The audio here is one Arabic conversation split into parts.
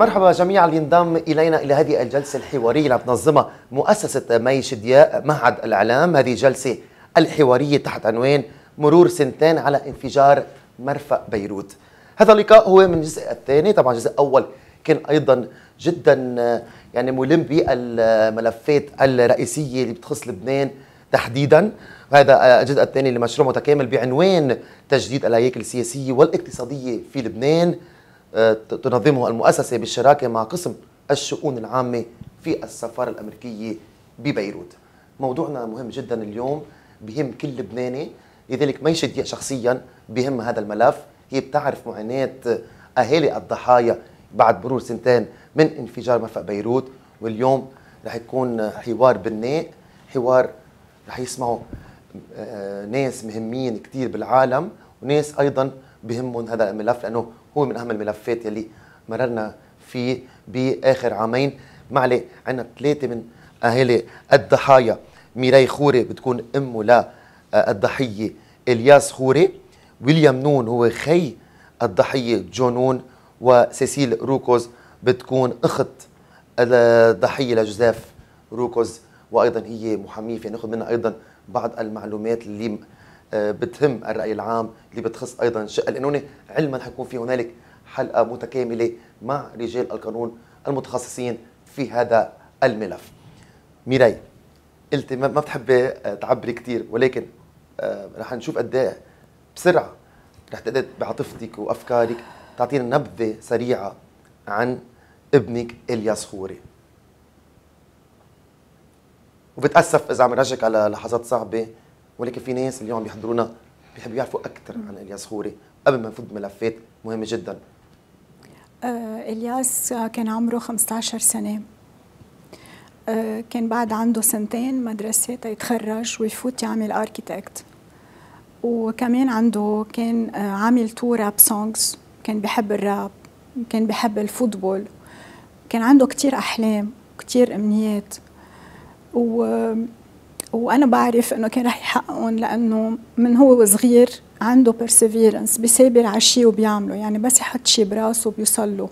مرحبا جميعا اللي ينضم إلينا إلى هذه الجلسة الحوارية اللي تنظمها مؤسسة مي شدياء معهد الإعلام. هذه جلسة الحوارية تحت عنوان مرور سنتين على انفجار مرفأ بيروت. هذا اللقاء هو من الجزء الثاني. طبعا الجزء الأول كان أيضا جدا يعني ملم بالملفات الرئيسية اللي بتخص لبنان تحديدا. هذا الجزء الثاني لمشروع متكامل بعنوان تجديد الهياكل السياسية والاقتصادية في لبنان. تنظمه المؤسسة بالشراكة مع قسم الشؤون العامة في السفارة الأمريكية ببيروت. موضوعنا مهم جدا اليوم بهم كل لبناني. لذلك ما يشد شخصيا بهم هذا الملف. هي بتعرف معاناة أهالي الضحايا بعد مرور سنتين من انفجار مرفأ بيروت. واليوم رح يكون حوار بناء حوار رح يسمعوا ناس مهمين كثير بالعالم وناس أيضا بهمهم هذا الملف لأنه هو من أهم الملفات يلي مررنا فيه بآخر عامين. معلي عندنا ثلاثة من أهالي الضحايا. ميراي خوري بتكون أمه للضحيه إلياس خوري ويليام نون هو خي الضحية. جو نون وسيسيل روكوز بتكون أخت الضحية لجوزيف روكوز. وأيضا هي محامية فناخذ منها أيضا بعض المعلومات اللي بتهم الرأي العام اللي بتخص أيضا الشق القانوني علما حيكون في هنالك حلقة متكاملة مع رجال القانون المتخصصين في هذا الملف. ميراي قلتي ما بتحبي تعبري كثير ولكن رح نشوف قد إيه بسرعة رح تقدر بعاطفتك وأفكارك تعطينا نبذة سريعة عن ابنك إلياس خوري. وبتأسف إذا عم رجعك على لحظات صعبة ولكن في ناس اليوم بيحضرونا بيحبوا يعرفوا أكثر عن إلياس خوري. قبل ما نفوت بملفات مهمة جدا. آه إلياس كان عمره 15 سنة. آه كان بعد عنده سنتين مدرسة تيتخرج ويفوت يعمل architect وكمان عنده كان آه عامل two rap songs كان بحب الراب كان بحب ال football. كان عنده كتير أحلام كتير أمنيات. و وأنا بعرف إنه كان رح يحققهم لأنه من هو وصغير عنده بيرسيفيرنس بيثابر على شيء وبيعمله يعني بس يحط شيء براسه بيوصل له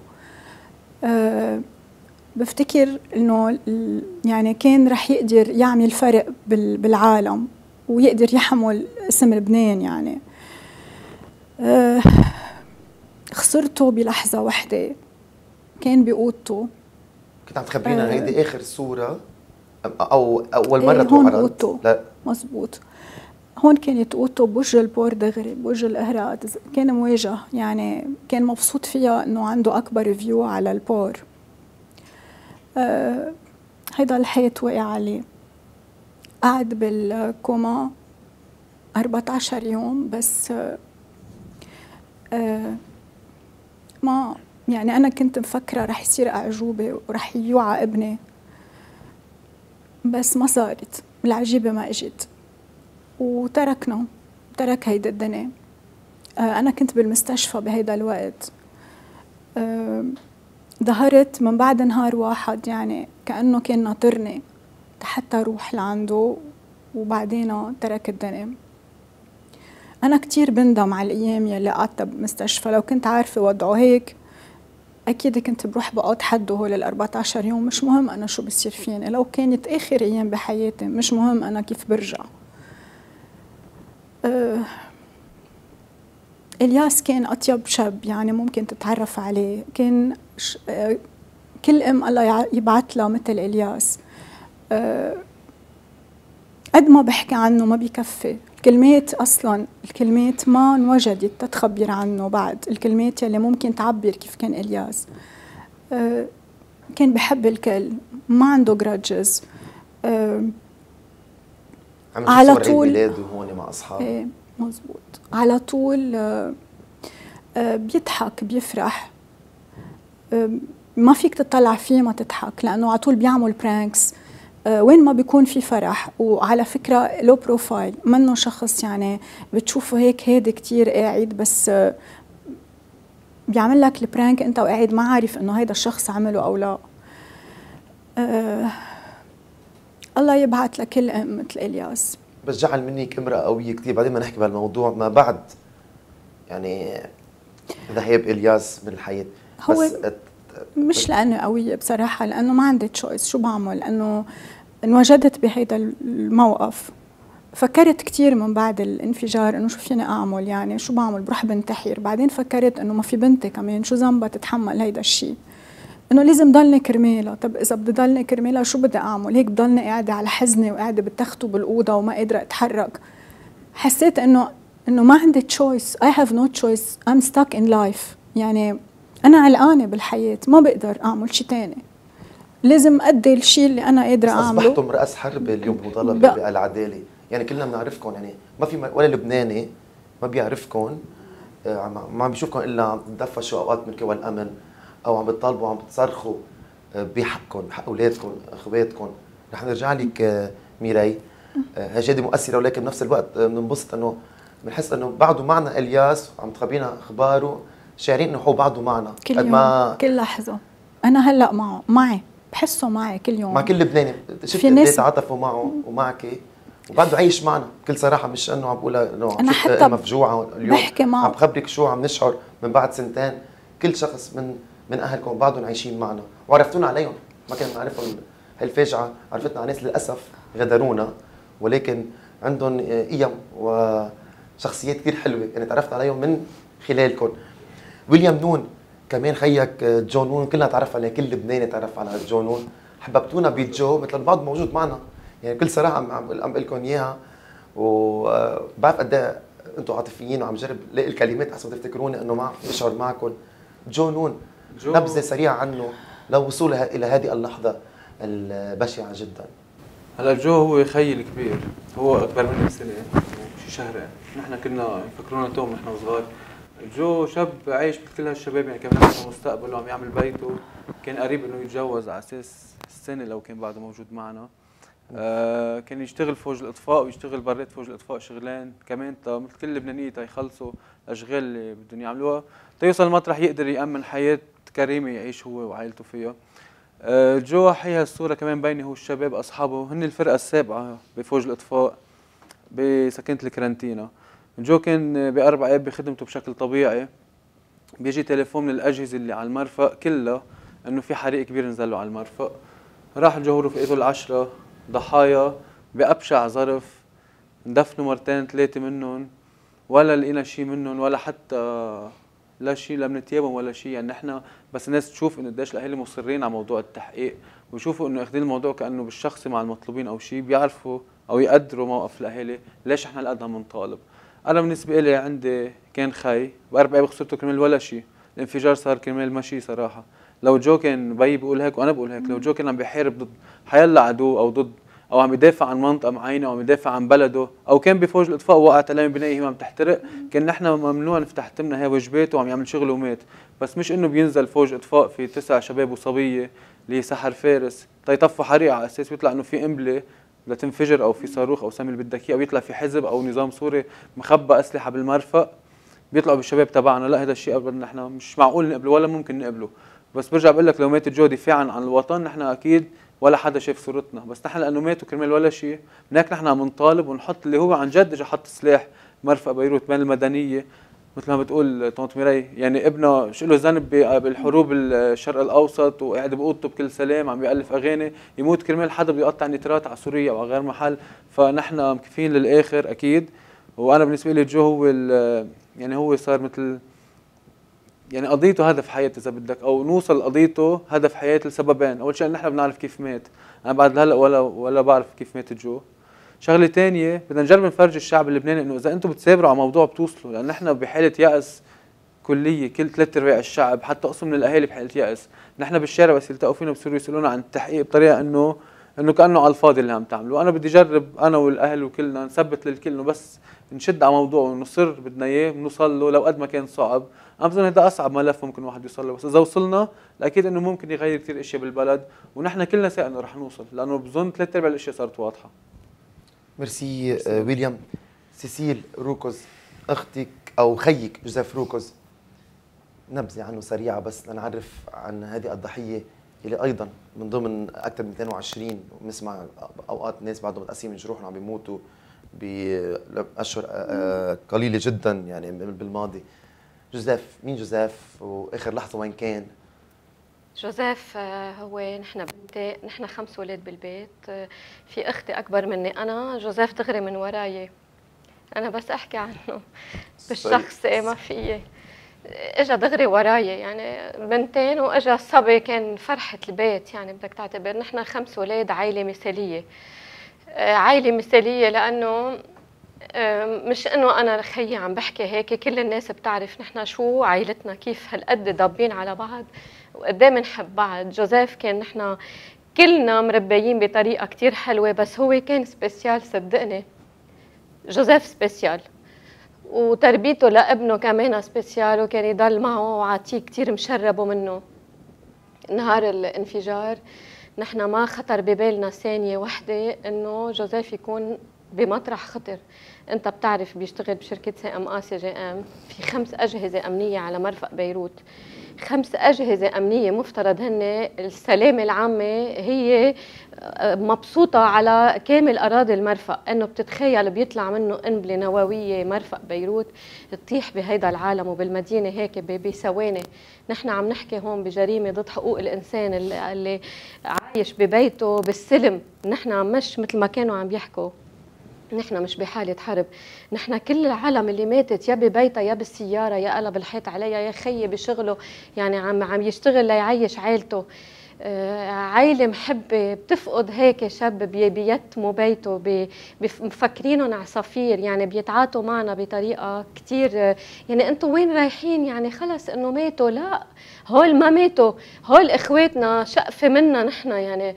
أه بفتكر إنه يعني كان رح يقدر يعمل فرق بالعالم ويقدر يحمل اسم لبنان يعني. أه خسرته بلحظة وحدة كان بأوضته كنت عم تخبرينا أه هيدي آخر صورة. أو أول مرة إيه هون اوضته لا. مزبوط. هون كانت اوضته بوجه البور دغري بوجه الاهراء كان مواجه يعني كان مبسوط فيها إنه عنده أكبر view على البور. آه هيدا الحيط وقع عليه. قعد بالكوما 14 يوم بس آه آه ما يعني أنا كنت مفكرة رح يصير أعجوبة ورح يوعى ابني. بس ما صارت العجيبة ما إجت. وتركنا ترك هيدا الدنيا. أنا كنت بالمستشفى بهيدا الوقت. ظهرت من بعد نهار واحد يعني كأنه كان ناطرني حتى روح لعنده وبعدين ترك الدنيا. أنا كتير بندم على الأيام يلي قعدتها بالمستشفى لو كنت عارفة وضعه هيك أكيد كنت بروح بقعد حده هول ال 14 يوم مش مهم أنا شو بصير فيني. لو كانت آخر أيام بحياتي مش مهم أنا كيف برجع. أه إلياس كان أطيب شاب يعني ممكن تتعرف عليه. كان أه كل أم الله يبعث لها مثل إلياس. أه قد ما بحكي عنه ما بيكفي الكلمات أصلا الكلمات ما انوجدت تتخبر عنه بعد. الكلمات يلي ممكن تعبر كيف كان إلياس. أه كان بحب الكل ما عنده جراجز أه على طول بلاده هون مع أصحابه. إيه مزبوط. على طول أه أه بيضحك بيفرح. ما فيك تطلع فيه ما تضحك لأنه على طول بيعمل pranks وين ما بيكون في فرح. وعلى فكرة low profile منه شخص يعني بتشوفه هيك هادي كتير قاعد بس بيعمل لك ال prank أنت وقاعد ما عارف إنه هيدا الشخص عمله أو لا. أه الله يبعث لكل أم مثل إلياس. بس جعل منك امرأة قوية كثير بعدين ما نحكي بهالموضوع ما بعد. يعني ذهاب إلياس من الحياة هو بس مش لاني قوية بصراحة لأنه ما عندي تشويس شو بعمل لأنه انوجدت بهيدا الموقف. فكرت كثير من بعد الانفجار إنه شو فيني أعمل يعني شو بعمل؟ بروح بنتحر. بعدين فكرت إنه ما في بنتي كمان شو ذنبها تتحمل هيدا الشيء إنه لازم ضلني كرمالها. طب إذا بدي ضلني كرمالها شو بدي أعمل؟ هيك بضلني قاعدة على حزني وقاعدة بالتخت وبالأوضة وما قادرة أتحرك. حسيت انه إنه ما عندي choice I have no choice I'm stuck in life يعني أنا علقانة بالحياة. ما بقدر أعمل شيء ثاني لازم أدي الشيء اللي أنا قادرة أعمله. اصبحتم رأس حربة اليوم مطالبه بالعدالة. يعني كلنا بنعرفكم يعني ما في ولا لبناني ما بيعرفكم آه، ما عم بيشوفكم إلا عم تدفشوا أوقات من قوى الأمن أو عم بتطالبوا عم بتصرخوا آه، بحقكم بحق أولادكم أخواتكم. رح نرجع لك آه، ميراي. هي جدي مؤثرة ولكن بنفس الوقت بننبسط إنه بنحس إنه بعده معنا إلياس عم تخبينا أخباره شاعرين إنه هو بعده معنا. كل يوم ما كل لحظة. أنا هلأ معه معي. بحسه معي كل يوم. مع كل لبناني شفت قد تعاطفوا معه ومعك. وبعده عايش معنا. بكل صراحة مش إنه عم بقولها إنه أنا حتى مفجوعة اليوم. بحكي معه. عم بخبرك شو عم نشعر من بعد سنتين. كل شخص من من أهلكم بعدهم عايشين معنا. وعرفتونا عليهم. ما كنا نعرفهم هالفاجعه عرفتنا على ناس للأسف غدرونا. ولكن عندهم قيم وشخصيات كثير حلوة. يعني تعرفت عليهم من خلالكم. ويليام نون. كمان خيك جو نون كلنا تعرف عليه كل لبناني تعرف على جو نون حببتونا بجو مثل اللي بعده موجود معنا. يعني بكل صراحة عم عم بقول لكم إياها. وبعرف قد إيه أنتم عاطفيين وعم جرب لاقي الكلمات حسب تفتكروني إنه ما اشعر معكم جو نون جو نبذة سريعة عنه لوصولها إلى هذه اللحظة البشعة جدا. هلا جو هو خيي الكبير. هو أكبر مني بسنة شي شهرين. نحن كنا يفكرونا توم نحن وصغار. جو شاب عايش مثل كل هالشباب يعني كان عنده مستقبل وعم يعمل بيته. كان قريب إنه يتجوز على أساس السنة لو كان بعده موجود معنا. آه كان يشتغل فوج الأطفاء ويشتغل برات فوج الأطفاء شغلين كمان مثل كل اللبنانيه يخلصوا الاشغال اللي بدهم يعملوها. تيوصل مطرح يقدر يأمن حياة كريمة يعيش هو وعائلته فيها. آه جو حيها الصورة كمان بيني هو الشباب اصحابه هن الفرقة السابعة بفوج الأطفاء بسكنة الكرنتينا جو كان بأربع أيام بخدمته بشكل طبيعي بيجي تليفون من الأجهزة اللي على المرفق كلها إنه في حريق كبير نزل له على المرفق راح جو رفقته العشرة ضحايا بأبشع ظرف اندفنوا مرتين ثلاثة منهم ولا لقينا شيء منهم ولا حتى لا شيء لا من ثيابهم ولا شيء يعني نحن بس الناس تشوف إنه قديش الاهالي مصرين على موضوع التحقيق ويشوفوا إنه أخذين الموضوع كأنه بالشخصي مع المطلوبين أو شيء بيعرفوا أو يقدروا موقف الأهالي ليش إحنا هالقد عم نطالب أنا بالنسبة لي عندي كان خي باربع خسرته كرمال ولا شيء الانفجار صار كرمال ما شيء صراحة. لو جو كان بي بيقول هيك وأنا بقول هيك لو جو كان عم بيحارب ضد حيلا عدو أو ضد أو عم يدافع عن منطقة معينة أو عم يدافع عن بلده أو كان بفوج الأطفاء وقعت عليه بنائه عم تحترق كان نحن ممنوع نفتح تمنا هي وجباته وعم يعمل شغله ومات. بس مش إنه بينزل فوج أطفاء في تسع شباب وصبية اللي سحر فارس تيطفوا حريقه على أساس بيطلع إنه في قنبله لتنفجر أو في صاروخ أو سمي اللي بدك اياه أو يطلع في حزب أو نظام سوري مخبى أسلحة بالمرفق بيطلعوا بالشباب تبعنا. لا هذا الشيء ابدا نحن مش معقول نقبله ولا ممكن نقبله. بس برجع بقول لك لو مات جو دفاعا عن الوطن نحن أكيد ولا حدا شاف صورتنا. بس نحن لأنه ماتوا كرمال ولا شيء. هيك نحن عم نطالب ونحط اللي هو عن جد اجى حط سلاح مرفق بيروت بين المدنية. مثل ما بتقول طنط ميراي يعني ابنه شو له ذنب بالحروب الشرق الأوسط وقاعد بأوضته بكل سلام عم بيألف أغاني يموت كرمال حدا بده يقطع نترات على سوريا أو على غير محل. فنحن مكفين للآخر أكيد. وأنا بالنسبة لي جو هو يعني هو صار مثل يعني قضيته هدف حياتي إذا بدك أو نوصل قضيته هدف حياتي لسببين. أول شيء نحن بنعرف كيف مات. أنا بعد هلأ ولا ولا بعرف كيف مات جو شغلة ثانية بدنا نجرب نفرج الشعب اللبناني إنه إذا أنتم بتثابروا على موضوع بتوصلوا. لأن نحن بحالة يأس كلية كل ثلاث أرباع الشعب حتى قسم من الأهالي بحالة يأس. نحن بالشارع بس يلتقوا فينا بصيروا يسألونا عن التحقيق بطريقة إنه إنه كأنه على الفاضي اللي عم تعملوا أنا بدي اجرب أنا والأهل وكلنا نثبت للكل إنه بس نشد على موضوع ونصر بدنا إياه بنوصل له لو قد ما كان صعب. أنا بظن هذا أصعب ملف ممكن واحد يوصل له. بس إذا وصلنا أكيد إنه ممكن يغير كثير إشياء بالبلد ونحن كلنا انه رح نوصل لأنه بظن ثلاث أرباع الأشياء صارت واضحة. ميرسي آه ويليام سيسيل روكوز أختك أو خيك جوزيف روكوز. نبذة عنه سريعة بس لنعرف عن هذه الضحية اللي أيضا من ضمن أكثر من 220 بنسمع أوقات ناس بعدهم متقسمين من جروحهم عم بيموتوا بأشهر آه، آه، قليلة جدا يعني بالماضي. جوزيف مين جوزيف؟ وآخر لحظة وين كان؟ جوزيف آه، هو نحن بنتي نحن خمس ولاد بالبيت آه، في أختي أكبر مني أنا. جوزيف دغري من وراي. أنا بس أحكي عنه بالشخص إيه ما في. اجى دغري وراي يعني بنتين واجى الصبي كان فرحة البيت يعني بدك تعتبر. نحن خمس ولاد عائلة مثالية. آه، عائلة مثالية لأنه مش إنه أنا خيي عم بحكي هيك. كل الناس بتعرف نحن شو عائلتنا كيف هالقد ضابين على بعض. وقد إيه بنحب بعض. جوزيف كان نحن كلنا مربيين بطريقة كتير حلوة بس هو كان spécial صدقني. جوزيف spécial. وتربيته لابنه كمان spécial وكان يضل معه وعاطيه كتير مشربه منه. نهار الانفجار نحن ما خطر ببالنا ثانية وحدة إنه جوزيف يكون بمطرح خطر. أنت بتعرف بيشتغل بشركة CMA CGM في خمس أجهزة أمنية على مرفق بيروت. خمس أجهزة أمنية مفترض هن السلامة العامة هي آه، مبسوطة على كامل أراضي المرفق إنه بتتخيل بيطلع منه قنبلة نووية مرفق بيروت تطيح بهيدا العالم وبالمدينة هيك بثواني. نحن عم نحكي هون بجريمة ضد حقوق الإنسان اللي عايش ببيته بالسلم. نحن مش مثل ما كانوا عم يحكوا. نحن مش بحالة حرب. نحن كل العالم اللي ماتت يا ببيتها يا بالسيارة يا قلب الحيط عليها يا خيي بشغله يعني عم عم يشتغل ليعيش عائلته آه، عائلة محبة بتفقد هيك شاب بيتموا بيته مفكرينهم عصافير يعني بيتعاطوا معنا بطريقة كتير يعني أنتم وين رايحين؟ يعني خلص انه ماتوا. لا هول ما ماتوا. هول إخواتنا شقفة منا نحن يعني آه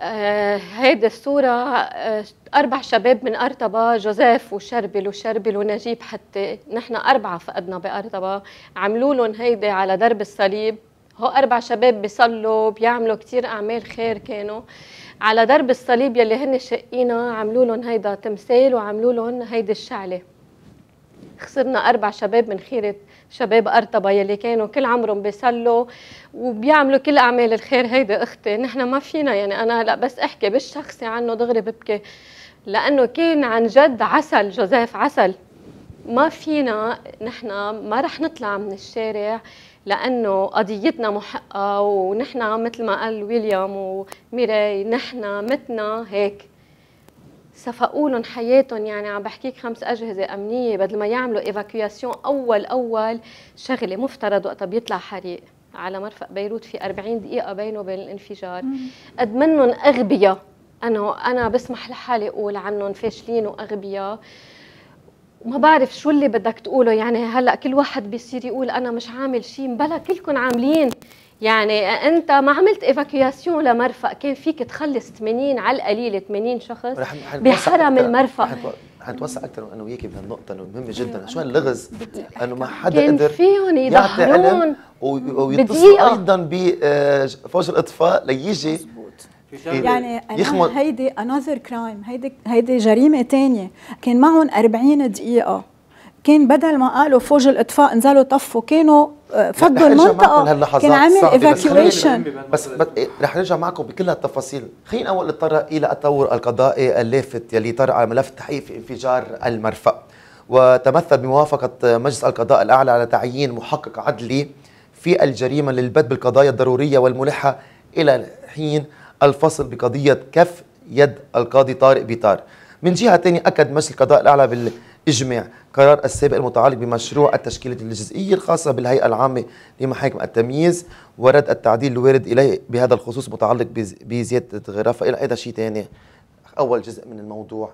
هيدي الصورة آه أربع شباب من أرطبة جوزيف وشربل وشربل ونجيب حتى نحن أربعة فقدنا بأرطبة عملوا لهم هيدي على درب الصليب. هو أربع شباب بيصلوا بيعملوا كتير أعمال خير كانوا. على درب الصليب يلي هن شقينا عملوا لهم هيدا تمثال وعملوا لهم هيدي الشعلة. خسرنا أربع شباب من خيرة شباب أرطبة يلي كانوا كل عمرهم بيصلوا وبيعملوا كل أعمال الخير. هيدي أختي نحن ما فينا يعني أنا هلا بس أحكي بالشخصي عنه دغري ببكي لأنه كان عن جد عسل جوزيف عسل. ما فينا نحن ما رح نطلع من الشارع لأنه قضيتنا محقة ونحن مثل ما قال ويليام وميراي نحن متنا هيك. صفقوا لهم حياتهم يعني عم بحكيك خمس أجهزة أمنية بدل ما يعملوا évacuation أول أول شغلة مفترض وقتها بيطلع حريق على مرفق بيروت في 40 دقيقة بينه وبين الانفجار. قد منهم أغبياء. أنا أنا بسمح لحالي أقول عنهم فاشلين وأغبياء. وما بعرف شو اللي بدك تقوله يعني هلأ كل واحد بيصير يقول أنا مش عامل شيء بلا كلكم عاملين. يعني انت ما عملت évacuation لمرفق كان فيك تخلص 80 على القليله 80 شخص بحرم المرفق حنتوسع أكثر أنا وياكي بهالنقطه أنه مهمه جدا شو هاللغز انه ما حدا قدر فيهم يضهرهن. ويتصل أيضا بفوج الإطفاء ليجي. يعني أنا هيدي another crime هيدي هيدي جريمة ثانية كان معهم 40 دقيقة. كان بدل ما قالوا فوج الإطفاء نزلوا طفوا كانوا آه، فضوا المنطقة كان عامل evacuation بس, بس إيه، رح نرجع معكم بكل هالتفاصيل. خلينا أول نتطرق إلى التطور القضائي اللافت يلي طرأ على ملف التحقيق في انفجار المرفأ. وتمثل بموافقة مجلس القضاء الأعلى على تعيين محقق عدلي في الجريمة للبدء بالقضايا الضرورية والملحة إلى حين الفصل بقضية كف يد القاضي طارق بيطار. من جهة ثانية أكد مجلس القضاء الأعلى بال إجماع قرار السابق المتعلق بمشروع التشكيلة الجزئية الخاصة بالهيئة العامة لمحاكم التمييز ورد التعديل الوارد إليه بهذا الخصوص متعلق بزيادة غرفة إلى هذا شيء ثاني أول جزء من الموضوع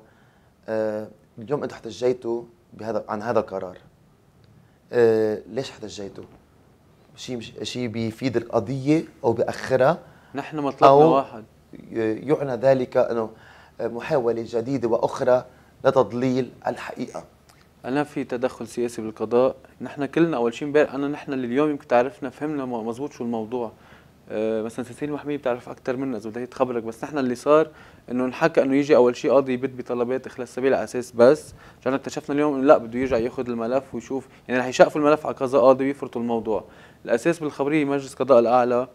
آه اليوم أنتم احتجيتوا بهذا عن هذا القرار. آه ليش احتجيتوا؟ شيء شيء بيفيد القضية أو بأخرها نحن مطلبنا واحد. يعنى ذلك أنه محاولة جديدة وأخرى لتضليل الحقيقة. أنا في تدخل سياسي بالقضاء. نحن كلنا أول شيء امبارح أنا نحن اللي اليوم يمكن تعرفنا فهمنا مزبوط شو الموضوع. أه مثلا سلسله المحميه بتعرف أكثر منا إذا بدها تخبرك بس نحن اللي صار إنه انحكى إنه يجي أول شيء قاضي يبت بطلبات إخلاص سبيل على أساس بس عشان اكتشفنا اليوم إنه لا بده يرجع ياخذ الملف ويشوف. يعني رح يشقفوا الملف على كذا قاضي ويفرطوا الموضوع. الأساس بالخبرية مجلس قضاء الأعلى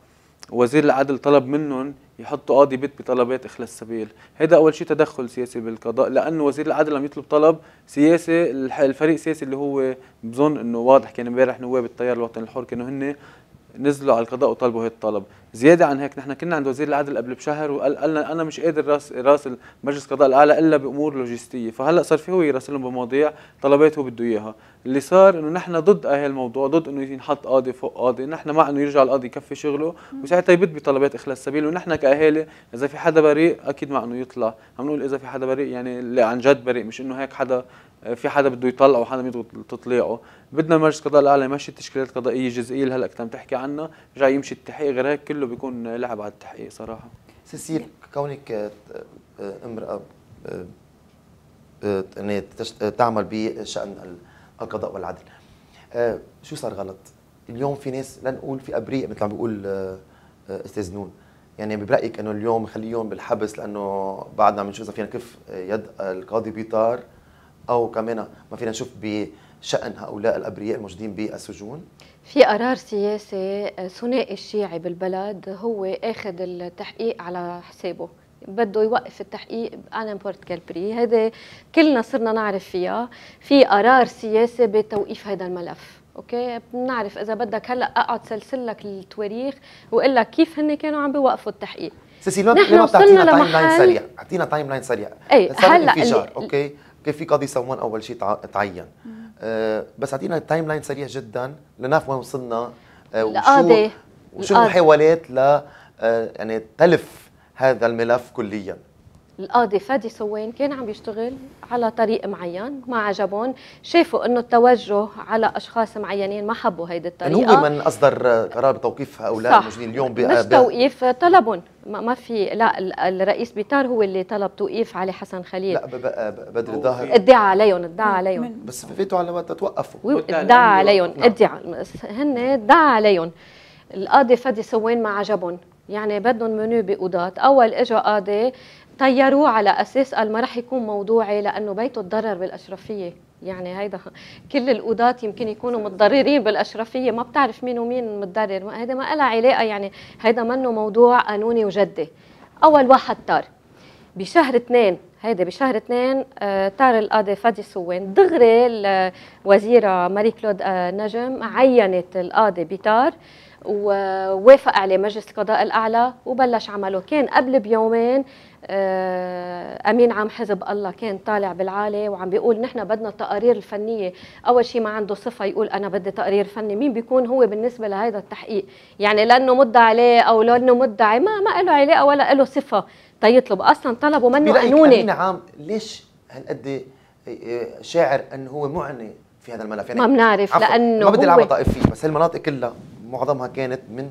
وزير العدل طلب منهم يحطوا قاضي بيت بطلبات إخلاص السبيل. هذا أول شيء تدخل سياسي بالقضاء لأنه وزير العدل عم يطلب طلب سياسي الفريق السياسي اللي هو بظن إنه واضح كان إمبارح نواب التيار الوطني الحر كانوا هن نزلوا على القضاء وطلبوا هذا الطلب زيادة عن هيك نحن كنا عند وزير العدل قبل بشهر وقال قالنا أنا مش قادر راس راسل مجلس القضاء الأعلى إلا بأمور لوجستية. فهلأ صار في هو يراسلهم بمواضيع طلبات هو بده إياها. اللي صار إنه نحن ضد هذا الموضوع ضد إنه ينحط قاضي فوق قاضي نحن مع إنه يرجع القاضي يكفي شغله وساعتها يبد بطلبات إخلاص السبيل. ونحن كأهالي إذا في حدا بريء أكيد مع إنه يطلع. عم نقول إذا في حدا بريء يعني اللي عن جد بريء مش إنه هيك حدا في حدا بده يطلعه وحدا بده تطليعه. بدنا المجلس القضاء الاعلى يمشي التشكيلات القضائية الجزئيه اللي هلا كنت عم تحكي عنها جاي يمشي التحقيق غير هيك كله بيكون لعب على التحقيق صراحة. سيسيل كونك آه، آه، امرأة آه، يعني تعمل بشأن القضاء والعدل. شو صار غلط؟ اليوم في ناس لنقول في ابرياء مثل عم بيقول أستاذ نون. يعني برايك إنه اليوم خليهم بالحبس لأنه بعدنا عم نشوف إذا فينا كيف يد القاضي بيطار. أو كمان ما فينا نشوف بشأن هؤلاء الأبرياء الموجودين بالسجون؟ في قرار سياسي ثنائي الشيعي بالبلد هو آخذ التحقيق على حسابه. بده يوقف التحقيق أنا بورت كالبري. هذا كلنا صرنا نعرف فيها. في قرار سياسي بتوقيف هذا الملف. okay؟ بنعرف إذا بدك هلأ أقعد سلسل لك التواريخ وأقول لك كيف هن كانوا عم بيوقفوا التحقيق. سيسيل ما نحن وصلنا timeline سريع. أعطينا timeline سريع اي هلأ okay؟ كيف في قاضي صوان أول شيء تعين. آه بس أعطينا timeline سريع جدا لنعرف وين وصلنا. آه وشو وشو المحاولات ل آه يعني تلف هذا الملف كليا. القاضي فادي سوين كان عم يشتغل على طريق معين ما عجبهم شافوا إنه التوجه على أشخاص معينين ما حبوا هيدي الطريقة. هو من أصدر قرار بتوقيف هؤلاء الموجودين اليوم مش توقيف طلبهم. ما في لا الرئيس بيتار هو اللي طلب توقيف علي حسن خليل. لا بدر ظاهر ادعى عليهم ادعى عليهم. بس فاتوا على وقت توقفوا. ادعى عليهم ادعى. هن ادعى عليهم. القاضي فادي سوين ما عجبهم يعني بدهم منو بقضاة. أول اجى قاضي طيروه على أساس قال ما رح يكون موضوعي لأنه بيته تضرر بالأشرفية. يعني هيدا كل القضاة يمكن يكونوا متضررين بالأشرفية ما بتعرف مين ومين متضرر. هيدا ما لها علاقة يعني هيدا منه موضوع قانوني وجدي. أول واحد طار. بشهر اثنين هيدا بشهر اثنين آه طار القاضي فادي سوين. دغري الوزيرة ماري كلود آه نجم عينت القاضي بيطار ووافق عليه مجلس القضاء الأعلى وبلش عمله. كان قبل بيومين أمين عام حزب الله كان طالع بالعالي وعم بيقول نحن بدنا التقارير الفنية. أول شيء ما عنده صفة يقول أنا بدي تقرير فني. مين بيكون هو بالنسبة لهذا التحقيق؟ يعني لأنه مدعي عليه أو لأنه مدعي ما ما له علاقة ولا له صفة تيطلب. أصلا طلبه منه قانوني أمين عام ليش هالقد آه، شاعر إنه هو معني في هذا الملف؟ يعني ما بنعرف لأنه ما بدي ألعب طائفيه بس هالمناطق كلها معظمها كانت من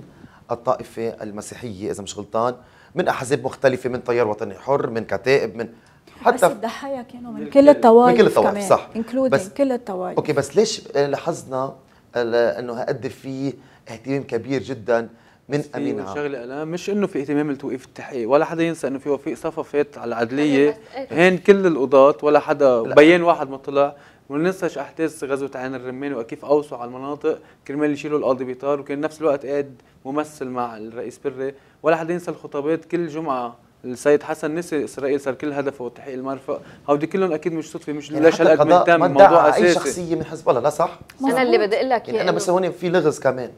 الطائفة المسيحية إذا مش غلطان. من أحزاب مختلفة من تيار وطني حر من كتائب من حتى بس الضحايا كانوا من كل الطوائف من كل الطوائف صح. بس كل الطوائف. أوكي بس ليش لاحظنا إنه هقد في اهتمام كبير جدا من امين عام شغلة أنا مش إنه في اهتمام لتوقيف التحقيق ولا حدا ينسى إنه في وفيق صففت على العدلية. هين كل القضاة ولا حدا بيان واحد ما طلع وما ننساش أحداث غزوة عين الرماني وكيف اوصوا على المناطق كرمال يشيلوا القاضي بيطار وكان نفس الوقت قاعد ممثل مع الرئيس بري. ولا حدا ينسى الخطابات كل جمعة. السيد حسن نسي إسرائيل صار كل هدفه تحقيق المرفق هودي كلهم أكيد مش صدفة مش يعني ليش هالقد مهتم موضوع اساسي أي شخصية من حزب الله لا صح؟ أنا اللي بدي أقول لك يعني أنا بس هون في لغز كمان.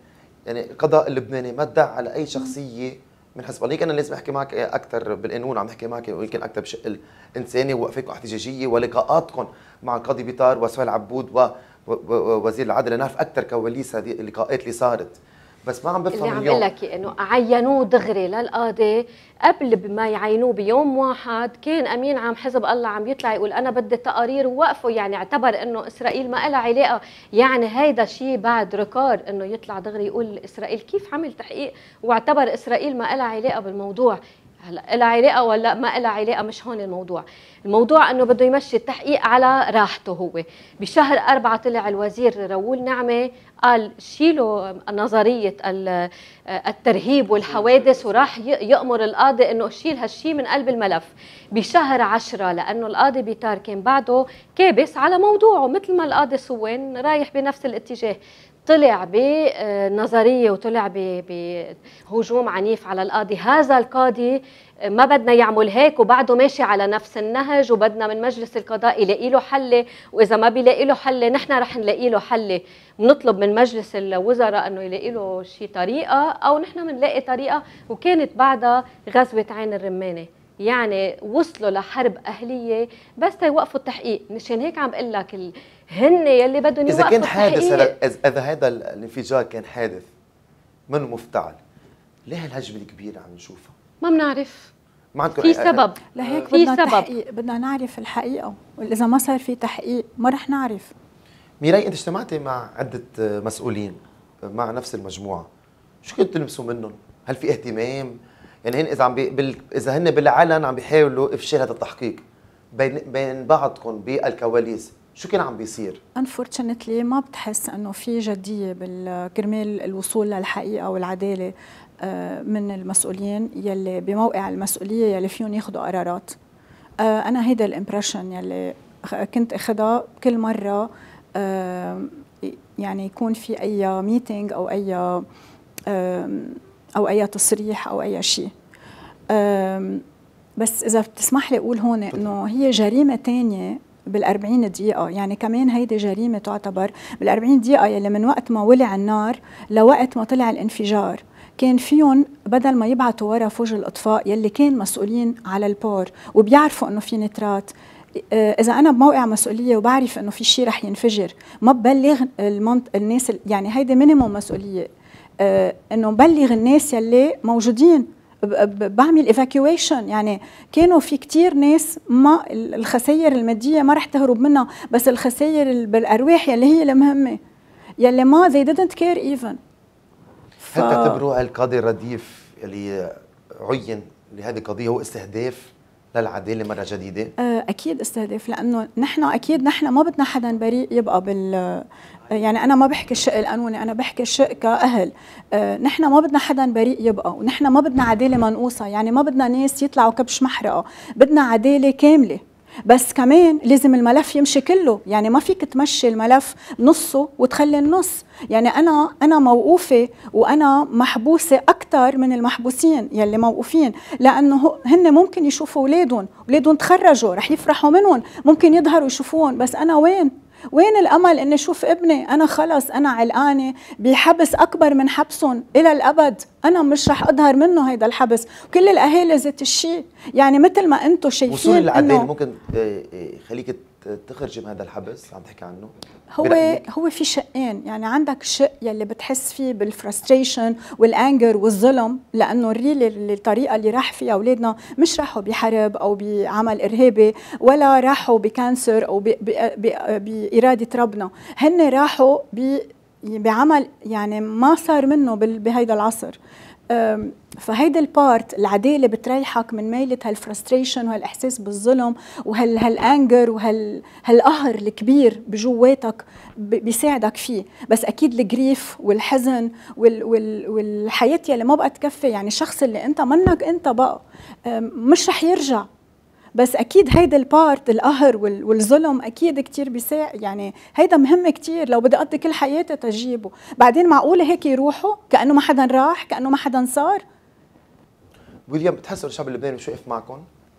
يعني القضاء اللبناني ما ادعى على أي شخصية من حزب الله أنا لازم أحكي معك أكثر بالقانون عم أحكي معك ويمكن أكثر بشق الإنساني ووقفتكم احتجاجية ولقاءاتكم مع القاضي بيطار وسهيل عبود ووزير العدل. لنعرف أكثر كواليس هذه اللقاءات اللي صارت. بس ما عم بفهم اللي عم لك إنه عينوه دغري للقاضي قبل بما يعينوه بيوم واحد كان أمين عام حزب الله عم يطلع يقول أنا بدي تقارير ووقفوا يعني اعتبر إنه إسرائيل ما لها علاقة. يعني هيدا شيء بعد ركار إنه يطلع دغري يقول إسرائيل كيف عمل تحقيق؟ واعتبر إسرائيل ما لها علاقة بالموضوع. هلا لها علاقة ولا ما لها علاقة؟ مش هون الموضوع. الموضوع إنه بده يمشي التحقيق على راحته هو. بشهر أربعة طلع الوزير راؤول نعمة قال شيلوا نظرية الترهيب والحوادث وراح يأمر القاضي إنه شيل هالشي من قلب الملف. بشهر عشرة لأنه القاضي بيتار كان بعده كابس على موضوعه. مثل ما القاضي سوين رايح بنفس الاتجاه. طلع بنظريه وطلع بهجوم عنيف على القاضي. هذا القاضي ما بدنا يعمل هيك وبعده ماشي على نفس النهج وبدنا من مجلس القضاء يلاقي له حل. وإذا ما بيلاقي له حل نحن رح نلاقي له حل. بنطلب من مجلس الوزراء إنه يلاقي له شي طريقة أو نحن بنلاقي طريقة. وكانت بعدها غزوة عين الرمانة. يعني وصلوا لحرب أهلية. بس يوقفوا التحقيق. مشان هيك عم بقول لك ال... هن يلي بدهم يوقفوا إذا كان حادث هذا اذا هذا الانفجار كان حادث منه مفتعل ليه هالهجمة الكبيرة عم نشوفها؟ ما بنعرف. ما عندكم في سبب. لهيك في بدنا سبب. تحقيق بدنا نعرف الحقيقة. وإذا ما صار في تحقيق ما رح نعرف. ميراي أنت اجتمعتي مع عدة مسؤولين مع نفس المجموعة. شو كنتوا تلمسوا منهم؟ هل في اهتمام؟ يعني هن إذا عم بي بال... إذا هن بالعلن عم بيحاولوا إفشال هذا التحقيق بين بين بعضكم بالكواليس شو كان عم بيصير؟ unfortunately ما بتحس إنه في جدية بالكرمال الوصول للحقيقة والعدالة آه، من المسؤولين يلي بموقع المسؤولية يلي فيهم ياخذوا قرارات آه، أنا هيدا ال impression يلي كنت اخذها كل مرة آه، يعني يكون في أي meeting أو أي أو أي تصريح أو أي شيء. بس إذا بتسمح لي أقول هون إنه هي جريمة ثانية بال40 دقيقة. يعني كمان هيدي جريمة تعتبر بال40 دقيقة يلي من وقت ما ولع النار لوقت ما طلع الانفجار. كان فيهم بدل ما يبعثوا ورا فوج الأطفاء يلي كان مسؤولين على البور وبيعرفوا إنه في نترات. إذا أنا بموقع مسؤولية وبعرف إنه في شيء رح ينفجر ما ببلغ المنط... الناس يعني هيدي minimum مسؤولية. إنه بلغ الناس يلي موجودين بعمل ايفاكيويشن يعني كانوا في كتير ناس ما الخسائر المادية ما رح تهرب منها بس الخسائر بالأرواح يلي هي المهمة يلي ما they didn't care even ف... هل تعتبروا القاضي رديف اللي عين لهذه القضية هو استهداف للعدالة مرة جديدة؟ آه، أكيد استهداف لأنه نحن أكيد نحن ما بدنا حدا بريء يبقى بال يعني أنا ما بحكي الشق القانوني أنا بحكي الشق كأهل. آه، نحن ما بدنا حدا بريء يبقى ونحن ما بدنا عدالة منقوصة. يعني ما بدنا ناس يطلعوا كبش محرقة. بدنا عدالة كاملة. بس كمان لازم الملف يمشي كله. يعني ما فيك تمشي الملف نصه وتخلي النص. يعني أنا أنا موقوفة وأنا محبوسة أكثر من المحبوسين يلي موقوفين. لأنه هن ممكن يشوفوا أولادهم. أولادهم تخرجوا رح يفرحوا منهم. ممكن يظهروا يشوفوهم. بس أنا وين؟ وين الأمل إني أشوف ابني؟ أنا خلص أنا علقانة. بحبس أكبر من حبسهم إلى الأبد. أنا مش رح أظهر منه هيدا الحبس. كل الأهالي ذات الشيء يعني مثل ما أنتم شايفين وصول العداله ممكن يخليك آه، آه، تخرجي من هذا الحبس عم تحكي عنه؟ هو هو في شقين يعني عندك شق يلي بتحس فيه بال frustration وال anger والظلم لأنه ال real الطريقة اللي راح فيها أولادنا مش راحوا بحرب أو بعمل إرهابي ولا راحوا ب cancer أو بإرادة ربنا. هن راحوا بعمل يعني ما صار منه بهيدا العصر. فهيدا ال part العدالة بتريحك من ميلة هال frustration وهالإحساس بالظلم وهال anger وهال هالقهر الكبير بجواتك بيساعدك فيه. بس أكيد ال grief والحزن وال وال والحياة يلي ما بقى تكفي يعني الشخص اللي أنت منك أنت بقى مش رح يرجع. بس أكيد هيدا البارت القهر والظلم أكيد كثير بيساعد يعني هيدا مهم كثير لو بدي أقضي كل حياتي تجيبه. بعدين معقوله هيك يروحوا؟ كأنه ما حدا راح؟ كأنه ما حدا صار ويليام بتحسوا الشعب اللبناني مش واقف معكم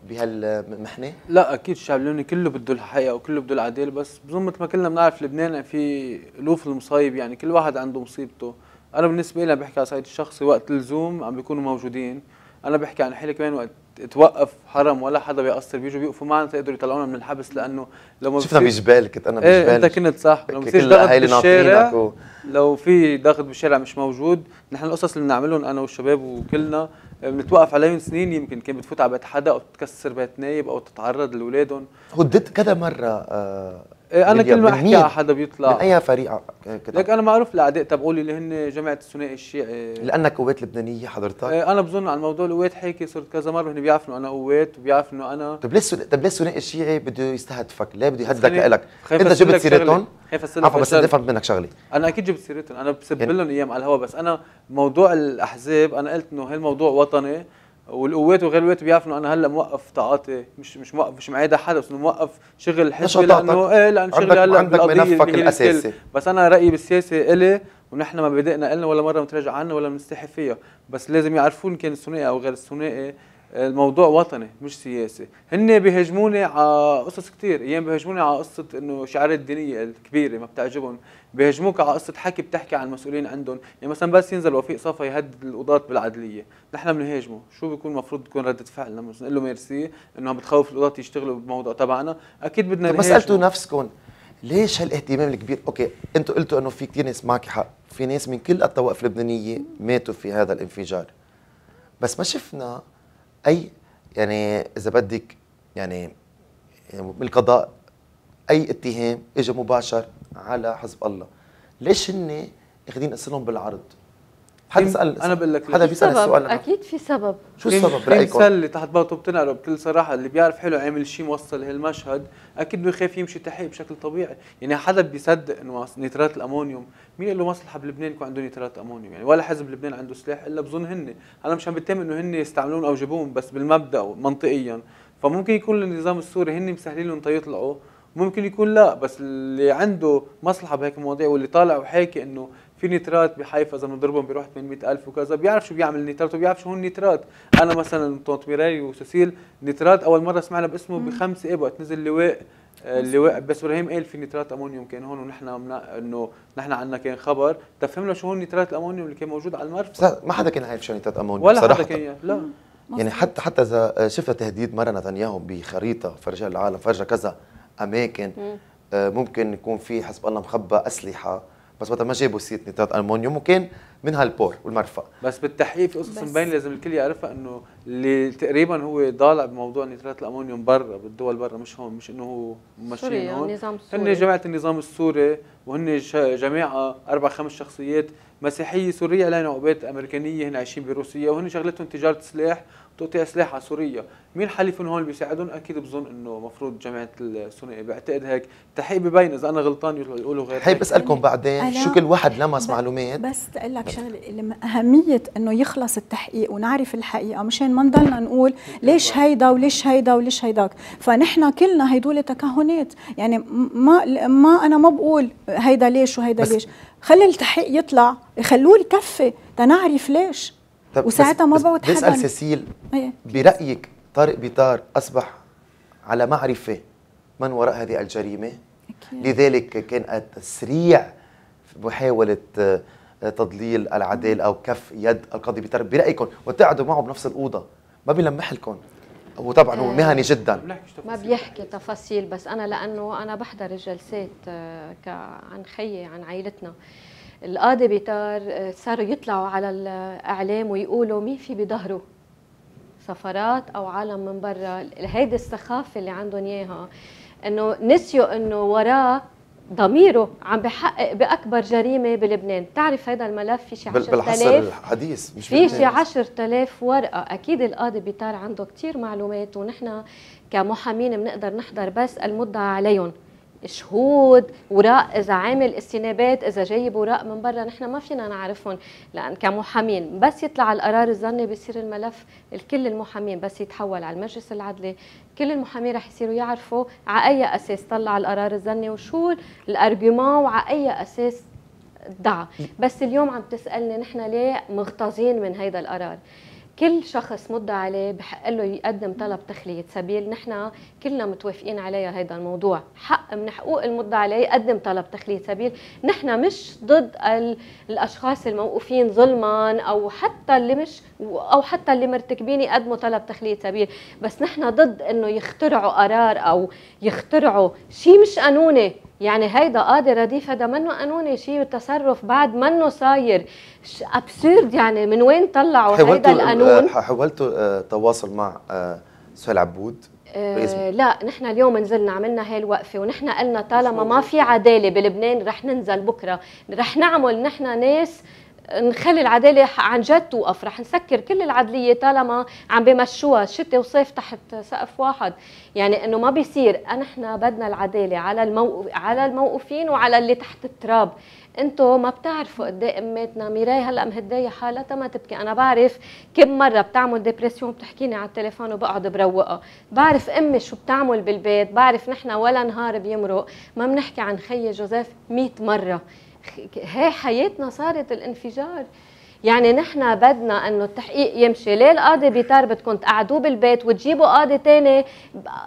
بهالمحنه؟ لا أكيد الشعب اللبناني كله بده الحقيقة وكله بده العداله بس بظن مثل ما كلنا بنعرف لبنان في الوف المصايب يعني كل واحد عنده مصيبته. أنا بالنسبة لي بحكي على صعيد الشخصي وقت اللزوم عم بيكونوا موجودين. أنا بحكي عن حالي كمان وقت توقف حرم ولا حدا بيقصر بيجوا بيوقفوا معنا تقدروا يطلعونا من الحبس لأنه لو ما شفنا بجبال كنت أنا بجبال إيه أنت كنت صح. لو بصير ضغط بالشارع و... لو في ضغط بالشارع مش موجود نحن القصص اللي بنعملهم أنا والشباب وكلنا بنتوقف عليهم سنين يمكن كان بتفوت على بيت حدا أو تكسر بيت نايب أو تتعرض لأولادهم. هددت كذا مرة آه إيه أنا كل ما أحكي على حدا بيطلع. من أي فريق لك أنا معروف الاعداء تبعولي اللي هن جماعة الثنائي الشيعي. لأنك قوات لبنانية حضرتك. إيه أنا بظن عن موضوع القوات حكي صرت كذا مرة هن بيعرفوا إنه أنا قوات وبيعرفوا إنه أنا طيب ليش طيب ليش الثنائي الشيعي بده يستهدفك؟ ليه بده يهددك لك؟ إنت جبت سيرتهم؟ عفوا بس بدي أفهم منك شغلة. أنا أكيد جبت سيرتهم أنا بسب لهم أيام على الهواء بس أنا موضوع الأحزاب أنا قلت إنه هالموضوع وطني والقوات وغير بيعرفوا إنه أنا هلأ موقف تعاطي مش مش موقف مش معيدة حدا بس موقف شغل حزبي لأنه إيه لأنه شغلي هلا عندك ملفك الأساسي. بس أنا رأيي بالسياسة إلي ونحن ما بدأنا قلنا ولا مرة متراجع عنها ولا بنستحي فيها. بس لازم يعرفون كان الثنائي أو غير الثنائي الموضوع وطني مش سياسي. هن بيهاجموني على قصص كثير أيام بيهاجموني على قصة إنه شعارات دينيه الكبيرة ما بتعجبهم. بيهاجموك على قصة حكي بتحكي عن المسؤولين عندهم. يعني مثلا بس ينزل وفيق صفا يهدد القضاة بالعدلية. نحن بنهاجمه. شو بيكون المفروض تكون ردة فعلنا نقول له ميرسي إنه عم بتخوف القضاة يشتغلوا بالموضوع تبعنا أكيد بدنا ما سألتوا نفسكم ليش هالاهتمام الكبير؟ أوكي أنتوا قلتوا إنه في كثير ناس معك حق. في ناس من كل الطوائف اللبنانية ماتوا في هذا الانفجار. بس ما شفنا أي يعني إذا بدك يعني بالقضاء أي اتهام اجى مباشر على حزب الله. ليش هن أخذين اسرهم بالعرض؟ حدا سال أنا بقول لك حدا بيسال السؤال أكيد في سبب. شو السبب برايكم؟ اللي تحت باطه بتنقره بكل صراحة اللي بيعرف حلو عامل شيء موصل هالمشهد أكيد بده يخاف يمشي تحقيق بشكل طبيعي. يعني حدا بيصدق إنه نيترات الأمونيوم مين له مصلحه بلبنان يكون عنده نيترات أمونيوم؟ يعني ولا حزب لبنان عنده سلاح إلا بظن هن أنا مش عم بتهم إنه هن يستعملون أو جابوهم بس بالمبدأ منطقيا. فممكن يكون النظام السوري هن مسهلين لهم يطلعوا ممكن يكون لا بس اللي عنده مصلحة بهيك المواضيع واللي طالع وحاكي إنه في نيترات بحيفا إذا بنضربهم بيروح 800000 وكذا بيعرف شو بيعمل النيترات وبيعرف شو هو النيترات. أنا مثلا طونت ميراي وسيسيل نيترات أول مرة سمعنا باسمه بخمس اب وقت نزل لواء اللواء عباس إبراهيم قال في نيترات أمونيوم كان هون ونحن إنه نحن عندنا كان خبر. تفهمنا شو هو نيترات الأمونيوم اللي كان موجود على المرفأ ما حدا كان عارف شو نيترات أمونيوم ولا حدا كان لا. يعني حتى حتى إذا شفت تهديد مرة نتنياهو بخريطة فرجها العالم فرجها كذا أماكن آه، ممكن يكون في حزب الله مخبى أسلحة. بس وقت ما جابوا سيره نيترات أمونيوم وكان منها البور والمرفأ. بس بالتحقيق في قصص مبين لازم الكل يعرفها إنه اللي تقريبا هو ضالع بموضوع نيترات الامونيوم برا بالدول برا مش هون مش إنه هو ماشيين هون. النظام السوري هن جماعة النظام السوري وهن جماعة أربع خمس شخصيات مسيحية سورية علينا عقوبات أمريكانية هن عايشين بروسيا وهن شغلتهم تجارة سلاح تقطيع سلاح على سوريا مين حليفهم هون اللي بيساعدهم؟ أكيد بظن إنه مفروض جماعة الثنائي بعتقد هيك. تحقيق ببين إذا أنا غلطان يقولوا غير هي بسالكم بعدين شو كل واحد لمس معلومات؟ بس أقول لك شغلة أهمية إنه يخلص التحقيق ونعرف الحقيقة مشان ما نضلنا نقول ليش هيدا وليش هيدا وليش هيداك. فنحن كلنا هدول تكهنات. يعني ما ما أنا ما بقول هيدا ليش وهيدا ليش. خلي التحقيق يطلع خلوه يكفي تنعرف ليش. طب وساعتها ما بقعد حدا بسال سيسيل إيه. برأيك طارق بيطار أصبح على معرفة من وراء هذه الجريمة؟ أكيد. لذلك كان التسريع في محاولة آه، تضليل العدالة أو كف يد القاضي بيطار برأيكم وتقعدوا معه بنفس الأوضة ما بيلمح لكم. وطبعا هو آه، مهني جدا. ما بيحكي تفاصيل بس أنا لأنه أنا بحضر الجلسات آه، عن خيي عن عائلتنا. القاضي بيطار آه، صاروا يطلعوا على الإعلام ويقولوا مين في بظهره؟ سفرات أو عالم من برا. هيدي السخافة اللي عندهم إياها. إنه نسيوا إنه وراه ضميره عم بحقق بأكبر جريمة بلبنان. بتعرف هذا الملف؟ في شي 10000 بالحصر الحديث مش في شي 10000 ورقة. أكيد القاضي بيطار عنده كثير معلومات ونحن كمحامين بنقدر نحضر بس المدعى عليهم. شهود وراء إذا عامل استنابات إذا جايب وراء من برا نحن ما فينا نعرفهم لأن كمحامين. بس يطلع القرار الظني بصير الملف الكل المحامين بس يتحول على المجلس العدلي. كل المحامين رح يصيروا يعرفوا على أي أساس طلع القرار الظني وشو الأرجيومون وعلى أي أساس دعا بس اليوم عم تسألني نحن ليه مغتاظين من هيدا القرار. كل شخص مدعى عليه بحق له يقدم طلب تخلية سبيل. نحن كلنا متوافقين عليها هذا الموضوع. حق من حقوق المدعى عليه يقدم طلب تخلية سبيل. نحن مش ضد الأشخاص الموقوفين ظلما أو حتى اللي مش أو حتى اللي مرتكبين يقدموا طلب تخلية سبيل. بس نحن ضد إنه يخترعوا قرار أو يخترعوا شيء مش قانوني. يعني هيدا قاضي رديف هذا منه قانوني شيء تصرف بعد منه صاير؟ ابسورد يعني من وين طلعوا هيدا القانون؟ حاولتوا آه، تواصل مع آه، سهيل عبود آه لا نحن اليوم نزلنا عملنا هاي الوقفة ونحن قلنا طالما ما في عدالة بلبنان رح ننزل بكرة. رح نعمل نحن ناس نخلي العدالة عن جد توقف رح نسكر كل العدلية طالما عم بمشوها شتاء وصيف تحت سقف واحد. يعني إنه ما بيصير نحن بدنا العدالة على الموقف على الموقوفين وعلى اللي تحت التراب. أنتم ما بتعرفوا قد إيه أماتنا ميراي هلأ مهدية حالتها ما تبكي. أنا بعرف كم مرة بتعمل dépression بتحكيني على التليفون وبقعد بروقها. بعرف أمي شو بتعمل بالبيت. بعرف نحن ولا نهار بيمرق. ما بنحكي عن خيي جوزيف 100 مرة. هي حياتنا صارت الانفجار. يعني نحن بدنا إنه التحقيق يمشي. ليه القاضي بيطار بدكم تقعدوه بالبيت وتجيبوا قاضي تاني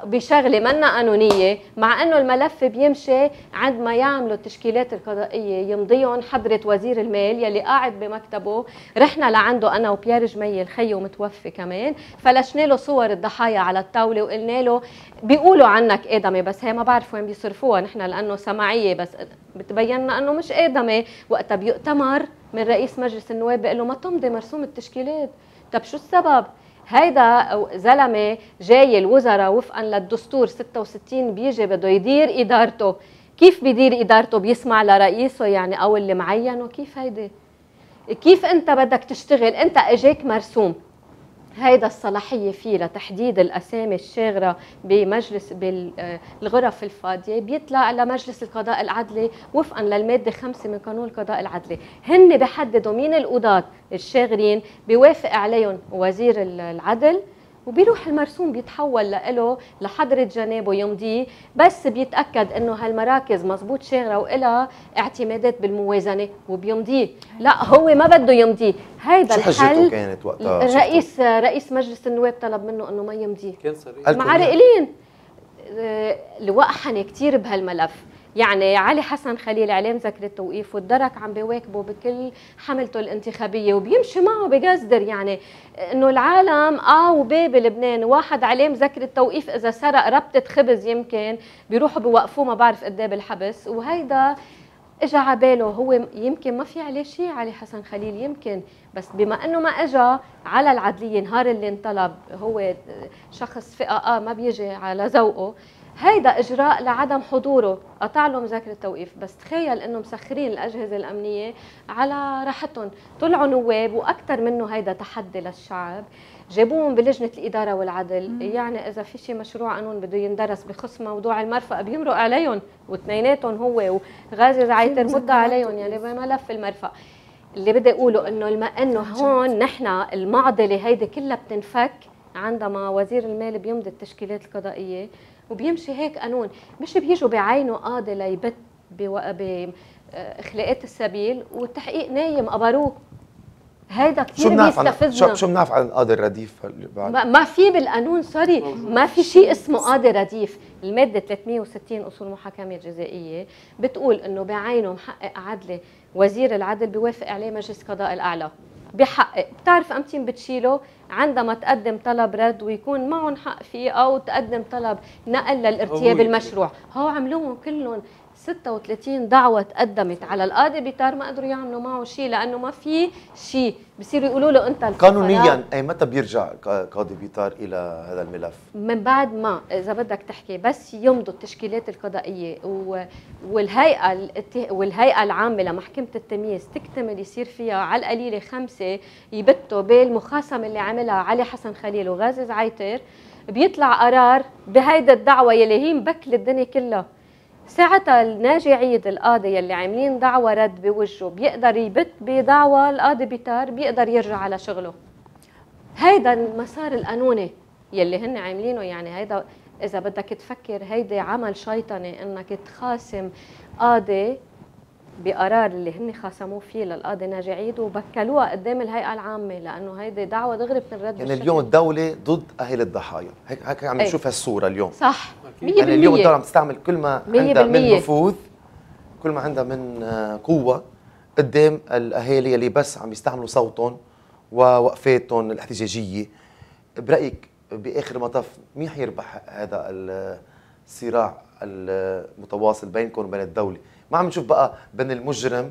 بشغلة منا قانونيه مع إنه الملف بيمشي عند ما يعملوا التشكيلات القضائية يمضيهم حضرة وزير المال يلي قاعد بمكتبه. رحنا لعنده أنا وبيير جميل خيو متوفي كمان. فلشنا له صور الضحايا على الطاولة وقلنا له بيقولوا عنك ادمي بس هي ما بعرف وين بيصرفوها. نحن لأنه سماعية بس بتبين لنا إنه مش ادمي وقتها بيؤتمر من رئيس مجلس النواب بيقول له ما تمضي مرسوم التشكيلات. طب شو السبب؟ هيدا زلمة جاي الوزراء وفقا للدستور 66 بيجي بده يدير إدارته. كيف بيدير إدارته؟ بيسمع لرئيسه يعني أو اللي معينه؟ كيف هيدي؟ كيف أنت بدك تشتغل؟ أنت إجاك مرسوم. هيدا الصلاحية فيه لتحديد الأسامي الشاغرة بمجلس بالغرف الفاضية بيطلع لمجلس القضاء العدلي وفقا للمادة خمسة من قانون القضاء العدلي. هن بحددوا مين القضاة الشاغرين بيوافق عليهم وزير العدل وبيروح المرسوم بيتحول له لحضرة جنابه يمضيه بس بيتأكد إنه هالمراكز مزبوط شاغرة وإلها اعتمادات بالموازنة وبيمضيه لا هو ما بده يمضيه هيدا الحل. كانت وقتها؟ رئيس رئيس مجلس النواب طلب منه إنه ما يمضيه كان صريح. معرقلين. الوقحنة كثير بهالملف. يعني علي حسن خليل عليه مذكرة توقيف والدرك عم بيواكبه بكل حملته الانتخابية وبيمشي معه بقصدر يعني إنه العالم آه وبي بلبنان واحد عليه مذكرة توقيف إذا سرق ربطة خبز يمكن بيروحوا بيوقفوه ما بعرف قد إيه بالحبس. وهيدا اجى على باله هو يمكن ما في عليه شيء علي حسن خليل يمكن بس بما إنه ما اجى على العدلية نهار اللي انطلب هو شخص فئة آه ما بيجي على ذوقه. هيدا إجراء لعدم حضوره. قطع له مذاكره التوقيف. بس تخيل انه مسخرين الأجهزة الأمنية على راحتهم. طلعوا نواب وأكثر منه هيدا تحدي للشعب. جابوهم بلجنة الإدارة والعدل. مم. يعني إذا في شيء مشروع قانون بده يندرس بخص موضوع المرفأ بيمرق عليهم واثنيناتهم هو وغازي زعيتر مدة عليهم. يعني بملف المرفأ. اللي بدي أقوله إنه الم... إنه هون نحن المعضلة هيدي كلها بتنفك عندما وزير المال بيمضي التشكيلات القضائية. وبيمشي هيك قانون. مش بيجوا بعينه قاضي ليبت باخلاقات السبيل والتحقيق نايم قبروه. هيدا كثير بيستفزنا. شو شو بنعرف عن القاضي الرديف بعد؟ ما, ما في بالقانون سوري. ما في شيء اسمه قاضي رديف. المادة 360 أصول المحاكمه الجزائيه بتقول إنه بعينه محقق عدلي وزير العدل بيوافق عليه مجلس قضاء الأعلى. بحقق بتعرف امتين بتشيله عندما تقدم طلب رد ويكون معهم حق فيه أو تقدم طلب نقل للارتياب المشروع. هو عملوهم كلهم. 36 دعوة تقدمت على القاضي بيطار ما قدروا يعملوا معه شيء لأنه ما في شيء. بصيروا يقولوا له أنت قانونيا أي متى بيرجع قاضي بيطار إلى هذا الملف؟ من بعد ما إذا بدك تحكي بس يمضوا التشكيلات القضائية والهيئة والهيئة العامة لمحكمة التمييز تكتمل يصير فيها على القليلة خمسة يبتوا بالمخاصمة اللي عملها علي حسن خليل وغازي زعيتر. بيطلع قرار بهيدا الدعوة يلي هي مبكلة الدنيا كلها. ساعتها الناجي عيد القاضي يلي عاملين دعوة رد بوجهه بيقدر يبت بدعوة القاضي بيتار بيقدر يرجع على شغله. هيدا المسار القانوني يلي هن عاملينه يعني هيدا إذا بدك تفكر هيدي عمل شيطني إنك تخاصم قاضي بقرار اللي هن خاصموه فيه للقاضي ناجي عيد وبكلوها قدام الهيئة العامة لأنه هيدي دعوة دغري بتنرد يعني اليوم الدولة ضد أهل الضحايا. هيك هيك عم نشوف إيه؟ هالصورة اليوم. صح. 100% يعني اليوم الدولة عم تستعمل كل ما عندها من نفوذ كل ما عندها من قوة قدام الأهالي اللي بس عم يستعملوا صوتهم ووقفاتهم الاحتجاجية. برأيك بآخر المطاف مين حيربح هذا الصراع المتواصل بينكم وبين الدولة؟ ما عم نشوف بقى بين المجرم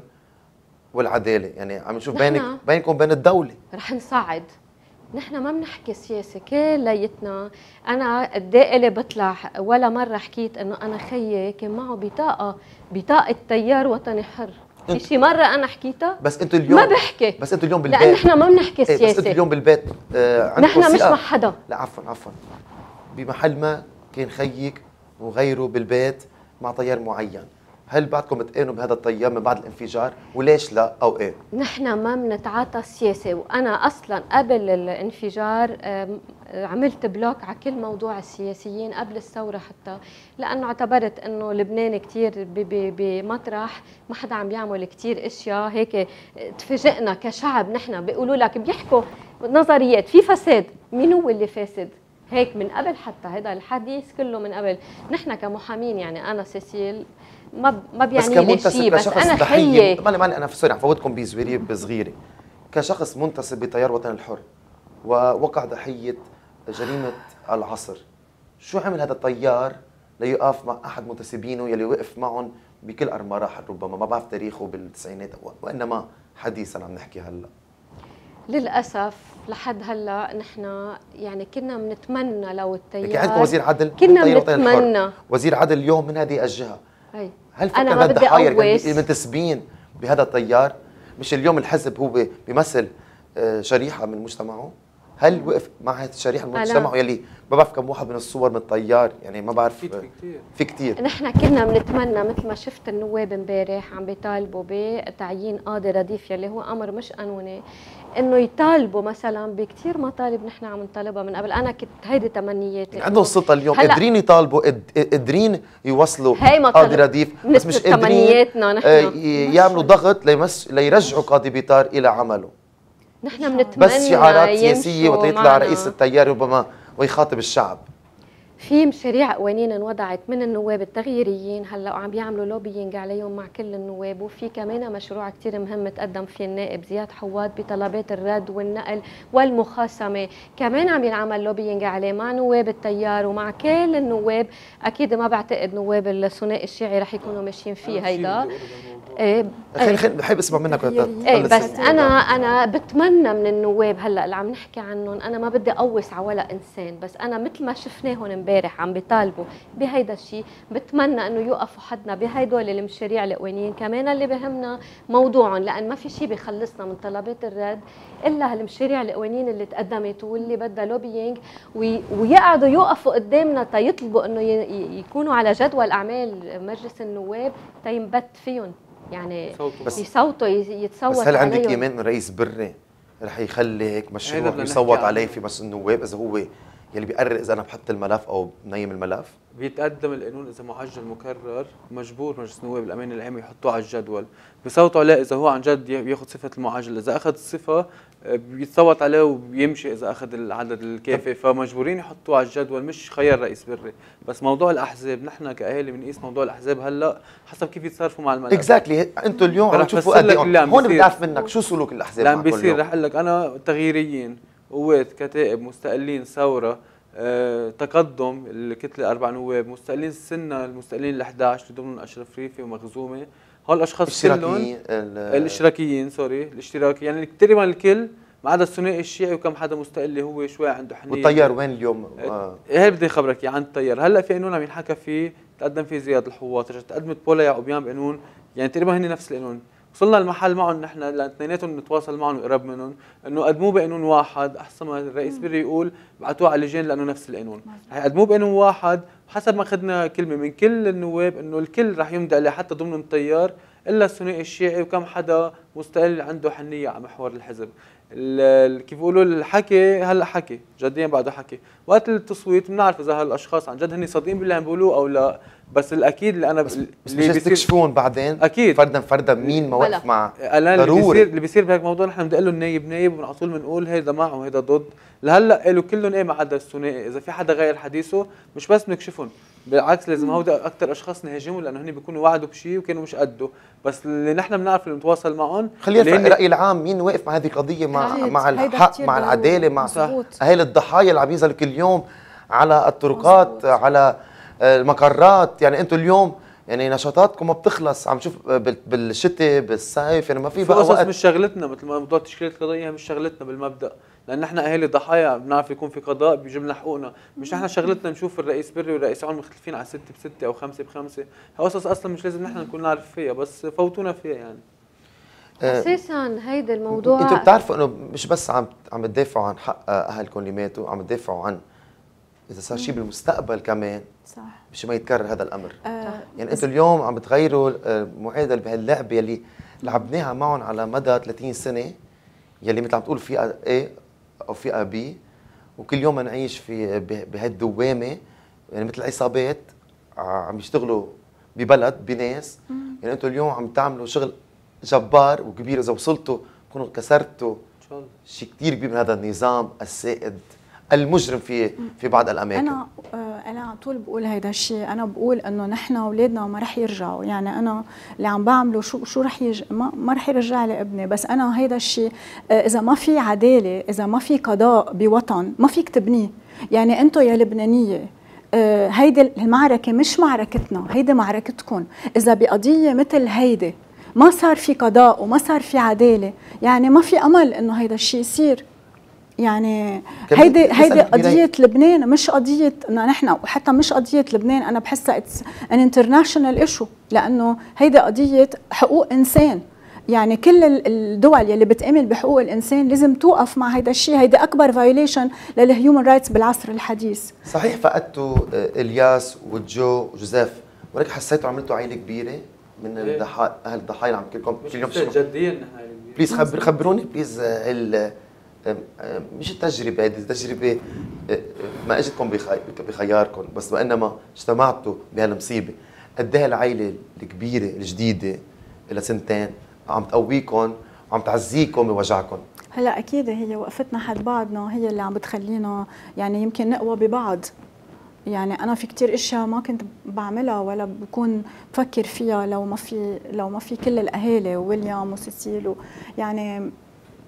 والعدالة. يعني عم نشوف بينك بينكم وبين الدولة. رح نصعد نحن ما بنحكي سياسة كليتنا أنا قد إيه بطلع ولا مرة حكيت إنه أنا خيي كان معه بطاقة بطاقة تيار وطني حر. في شي مرة أنا حكيتها بس أنتوا اليوم ما بحكي. بس أنتوا اليوم بالبيت لأن نحن ما بنحكي سياسة إيه بس أنتوا اليوم بالبيت آه نحن مش مع حدا. لا عفوا عفوا. بمحل ما كان خيك وغيره بالبيت مع طيار معين. هل بعدكم بتآمنوا بهذا التيار من بعد الانفجار؟ وليش لا أو إيه؟ نحن ما بنتعاطى السياسة وأنا أصلا قبل الانفجار عملت بلوك على كل موضوع السياسيين قبل الثورة حتى لأنه اعتبرت أنه لبنان كتير بمطرح ما حدا عم بيعمل كتير أشياء هيك تفاجئنا كشعب نحن بيقولوا لك بيحكوا نظريات في فساد. مين هو اللي فاسد؟ هيك من قبل حتى هذا الحديث كله من قبل. نحن كمحامين يعني أنا سيسيل ما ما بيعني لي شيء بس أنا حية. ماني ماني أنا sorry عم فوتكم بزواريب صغيرة كشخص منتسب بتيار وطني الحر ووقع ضحية جريمة العصر. شو عمل هذا الطيار ليقف مع أحد منتسبينه يلي وقف معهم بكل مراحل ربما؟ ما بعرف تاريخه بالتسعينات وإنما حديثا عم نحكي هلأ. للأسف لحد هلأ نحن يعني كنا بنتمنى لو التيار عندكم وزير عدل كنا بنتمنى وزير عدل اليوم من هذه الجهة. أي. هل فكر هذا الضحايا المنتسبين بهذا التيار؟ مش اليوم الحزب هو بيمثل آه، شريحة من مجتمعه؟ هل وقف مع هذه الشريحة من مجتمعه يلي ما بعرف كم واحد من الصور من الطيار يعني ما بعرف. في كثير في كثير نحن كنا بنتمنى مثل ما شفت النواب امبارح عم بيطالبوا بتعيين قاضي رديف يلي هو أمر مش قانوني إنه يطالبوا مثلا بكثير مطالب نحن عم نطالبها من قبل. أنا كنت هيدي تمنياتي. عندهم السلطه اليوم. قادرين يطالبوا قادرين يوصلوا قاضي رديف بس مش قادرين نحن. آه، يعملوا ضغط ليمس ليرجعوا قاضي بيطار إلى عمله. نحن بنتمنى بس شعارات سياسية وتطلع رئيس التيار ربما ويخاطب الشعب. في مشاريع قوانين انوضعت من النواب التغييريين هلأ وعم بيعملوا lobbying عليهم مع كل النواب وفي كمان مشروع كثير مهم تقدم فيه النائب زياد حواط بطلبات الرد والنقل والمخاصمة. كمان عم ينعمل lobbying عليه مع نواب التيار ومع كل النواب. أكيد ما بعتقد نواب الثنائي الشيعي رح يكونوا ماشيين فيه هيدا. إيه. خليني خليني بحب أسمع منك إيه بس أنا أنا بتمنى من النواب هلأ اللي عم نحكي عنهم أنا ما بدي اقوس على ولا إنسان بس أنا مثل ما شفناهم امبارح عم بيطالبوا بهيدا الشيء بتمنى إنه يوقفوا حدنا بهيدول المشاريع القوانين كمان اللي بهمنا موضوعهم لأن ما في شيء بيخلصنا من طلبات الرد إلا هالمشاريع القوانين اللي تقدمت واللي بدها لوبينج ويقعدوا يوقفوا قدامنا تيطلبوا إنه يكونوا على جدول أعمال مجلس النواب تينبت فيهم. يعني بس يصوتوا يتصوت بس هل عندك ايمان انه رئيس بري رح يخلي هيك مشروع يصوت عليه في مجلس النواب إذا هو يلي بيقرر إذا أنا بحط الملف أو بنيم الملف؟ بيتقدم القانون إذا معجل مكرر مجبور مجلس النواب الأمين العام يحطوه على الجدول. بيصوتوا عليه إذا هو عن جد ياخذ صفة المعجل إذا أخذ الصفه بيتصوت عليه وبيمشي إذا أخذ العدد الكافي. فمجبورين يحطوه على الجدول مش خيار رئيس بري. بس موضوع الأحزاب نحن كأهالي بنقيس موضوع الأحزاب هلأ حسب كيف يتصرفوا مع الملف exactly exactly. أنتم اليوم عم تشوفوا قد هون بدي اعرف منك شو سلوك الأحزاب اللي عم بيصير رح أقول لك أنا تغييريين قوات كتائب مستقلين ثورة أه، تقدم الكتلة أربع نواب مستقلين السنة المستقلين ال 11 اللي ضمن أشرف ريفي ومخزومي. هول الأشخاص كلهم الاشتراكيين sorry الاشتراكي يعني تقريبا الكل ما عدا الثنائي الشيعي وكم حدا مستقل هو شوي عنده حنية. والتيار وين اليوم؟ آه. هي بدي خبرك عن التيار. هلأ في قانون عم ينحكى فيه تقدم فيه زياد الحواط رجعت قدمت بولا يعقوبيان بقانون يعني تقريبا هن نفس القانون وصلنا المحل معهم نحن الاثنيناتهم نتواصل معهم وقرب منهم إنه قدموه بقانون واحد. أحسن ما الرئيس بري يقول بعتوه على اللجان لأنه نفس القانون رح يقدموه بقانون واحد حسب ما اخذنا كلمة من كل النواب إنه الكل رح يمضي عليه حتى ضمن التيار إلا الثنائي الشيعي وكم حدا مستقل عنده حنية على محور الحزب. كيف بيقولوا الحكي هلا حكي جديا بعده حكي. وقت التصويت بنعرف إذا هالأشخاص عن جد هن صادقين باللي عم بيقولوه أو لا بس الأكيد اللي أنا بس, بس اللي مش تكشفون بعدين؟ أكيد. فردا فردا مين ما وقف مع ضروري اللي بيصير اللي بيصير بهيك موضوع نحن بدي له النايب نايب وعلى طول بنقول هيدا مع وهيدا ضد. لهلا قالوا كلهم إيه ما عدا الثنائي. إذا في حدا غير حديثه مش بس بنكشفهم بالعكس لازم هودي أكثر أشخاص نهاجمهم لأنه هن بيكونوا وعدوا بشيء وكانوا مش قده بس اللي نحن بنعرف اللي نتواصل معهم خلينا الراي العام مين واقف مع هذه القضية مع مع الحق مع العدالة مع اهالي الضحايا اللي عم ينزلوا كل يوم على الطرقات مزبوط. على المقرات. يعني أنتم اليوم يعني نشاطاتكم ما بتخلص. عم شوف بالشتاء بالصيف يعني ما في بقى وقت. مش شغلتنا مثل ما موضوع تشكيلة القضية مش شغلتنا بالمبدأ. لأن نحن أهالي ضحايا بنعرف يكون في قضاء بيجيب لنا حقوقنا. مش نحن شغلتنا نشوف الرئيس بري والرئيس عون مختلفين على ستة بستة أو خمسة بخمسة. قصص أصلا مش لازم نحن نكون نعرف فيها بس فوتونا فيها يعني. آه، أساسا هيدا الموضوع أنتم بتعرفوا إنه مش بس عم عم تدافعوا عن حق اهلكم اللي ماتوا عم تدافعوا عن إذا صار شيء بالمستقبل كمان صح. مش ما يتكرر هذا الأمر. آه يعني أنتم اليوم عم بتغيروا المعادله بهاللعبة يلي لعبناها معهم على مدى 30 سنة يلي مثل عم تقول فئه إيه أو فئه بي وكل يوم نعيش في بهالدوامه يعني مثل عصابات عم يشتغلوا ببلد بناس. يعني أنتم اليوم عم تعملوا شغل جبار وكبير. إذا وصلتوا تكونوا كسرتوا شيء كثير كبير من هذا النظام السائد. المجرم في في بعض الأماكن. أنا آه، أنا على طول بقول هيدا الشيء. أنا بقول إنه نحن أولادنا ما رح يرجعوا. يعني أنا اللي عم بعمله شو شو رح يج... ما, ما رح يرجع لي ابني. بس أنا هيدا الشيء آه، إذا ما في عدالة إذا ما في قضاء بوطن ما فيك تبنيه. يعني أنتم يا لبنانية آه، هيدي المعركة مش معركتنا هيدي معركتكم إذا بقضية مثل هيدي ما صار في قضاء وما صار في عدالة يعني ما في أمل إنه هيدا الشيء يصير. يعني هيدي هيدي قضية لبنان مش قضية نحن وحتى مش قضية لبنان أنا بحسها اتس an international issue لأنه هيدي قضية حقوق إنسان. يعني كل الدول يلي بتأمل بحقوق الإنسان لازم توقف مع هيدا الشيء هيدي أكبر violation لل human rights بالعصر الحديث. صحيح فقدتوا آه، إلياس وجو وجوزيف ولكن حسيتوا عملتوا عائله كبيرة من إيه. الضحايا أهل الضحايا اللي عم كلكم كل يوم جديا please خبر خبروني please مش التجربه هذه التجربه ما اجتكم بخياركم بس وانما اجتمعتوا بهالمصيبه قد إيه العائله الكبيرة الجديدة إلى سنتين عم تقويكم وعم تعزيكم بوجعكم هلأ أكيد هي وقفتنا حد بعضنا هي اللي عم بتخلينا يعني يمكن نقوى ببعض. يعني أنا في كتير إشياء ما كنت بعملها ولا بكون بفكر فيها لو ما في لو ما في كل الأهالي ويليام وسيسيل يعني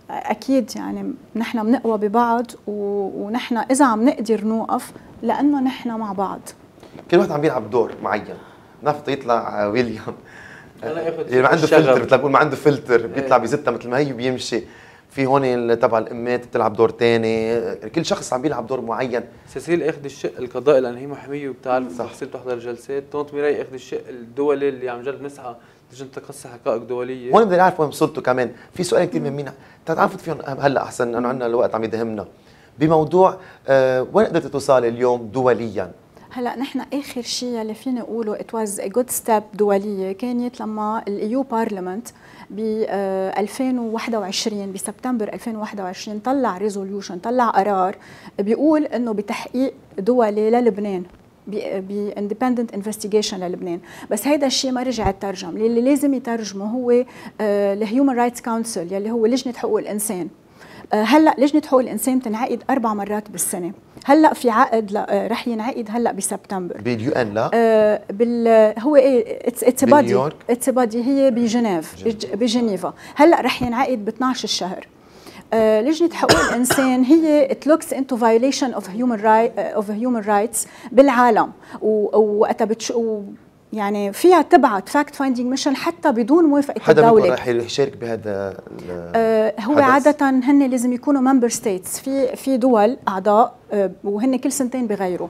أكيد يعني نحن بنقوى ببعض ونحن إذا عم نقدر نوقف لأنه نحن مع بعض. كل واحد عم بيلعب دور معين. نفط يطلع ويليام. أنا يعني ما عنده فلتر مثل ما عنده فلتر بيطلع. بيزتها مثل ما هي وبيمشي. في هون تبع الأمات بتلعب دور ثاني كل شخص عم بيلعب دور معين. سيسيل إخذ الشق القضائي لأن هي محاميه وبتعرف تفاصيل بتحضر جلسات طونت ميراي إخذ الشق الدولي اللي عم نجرب نسعى لجنه تقصي حقائق دولية. هون بدنا نعرف وين وصلتوا كمان. في سؤال كثير مهمين تعرفوا فيهم هلأ أحسن لأنه عندنا الوقت عم يدهمنا. بموضوع آه وين قدرت توصلي اليوم دوليا؟ هلأ نحن آخر شيء اللي فينا نقوله it was a good step دولية. كانت لما ال EU parliament ب 2021 بسبتمبر 2021 طلع resolution طلع قرار بيقول إنه بتحقيق دولي للبنان. ب independent investigation للبنان. بس هيدا الشيء ما رجع يترجم اللي لازم يترجمه هو ال human rights council يلي هو لجنة حقوق الإنسان. آه، هلأ لجنة حقوق الإنسان بتنعقد أربع مرات بالسنة. هلأ في عقد آه، رح ينعقد هلأ بسبتمبر. بال UN لا؟ آه بال هو إيه it's a body it's a body هي بجنيف بجنيفا هلأ رح ينعقد ب 12 الشهر لجنة حقوق الإنسان هي it looks into violation of human right of human rights بالعالم. وقتها يعني فيها تبعت fact finding mission حتى بدون موافقة حدا الدولة. حدا يشارك بهذا آه هو. عادة هن لازم يكونوا member states في في دول أعضاء آه وهن كل سنتين بغيروا.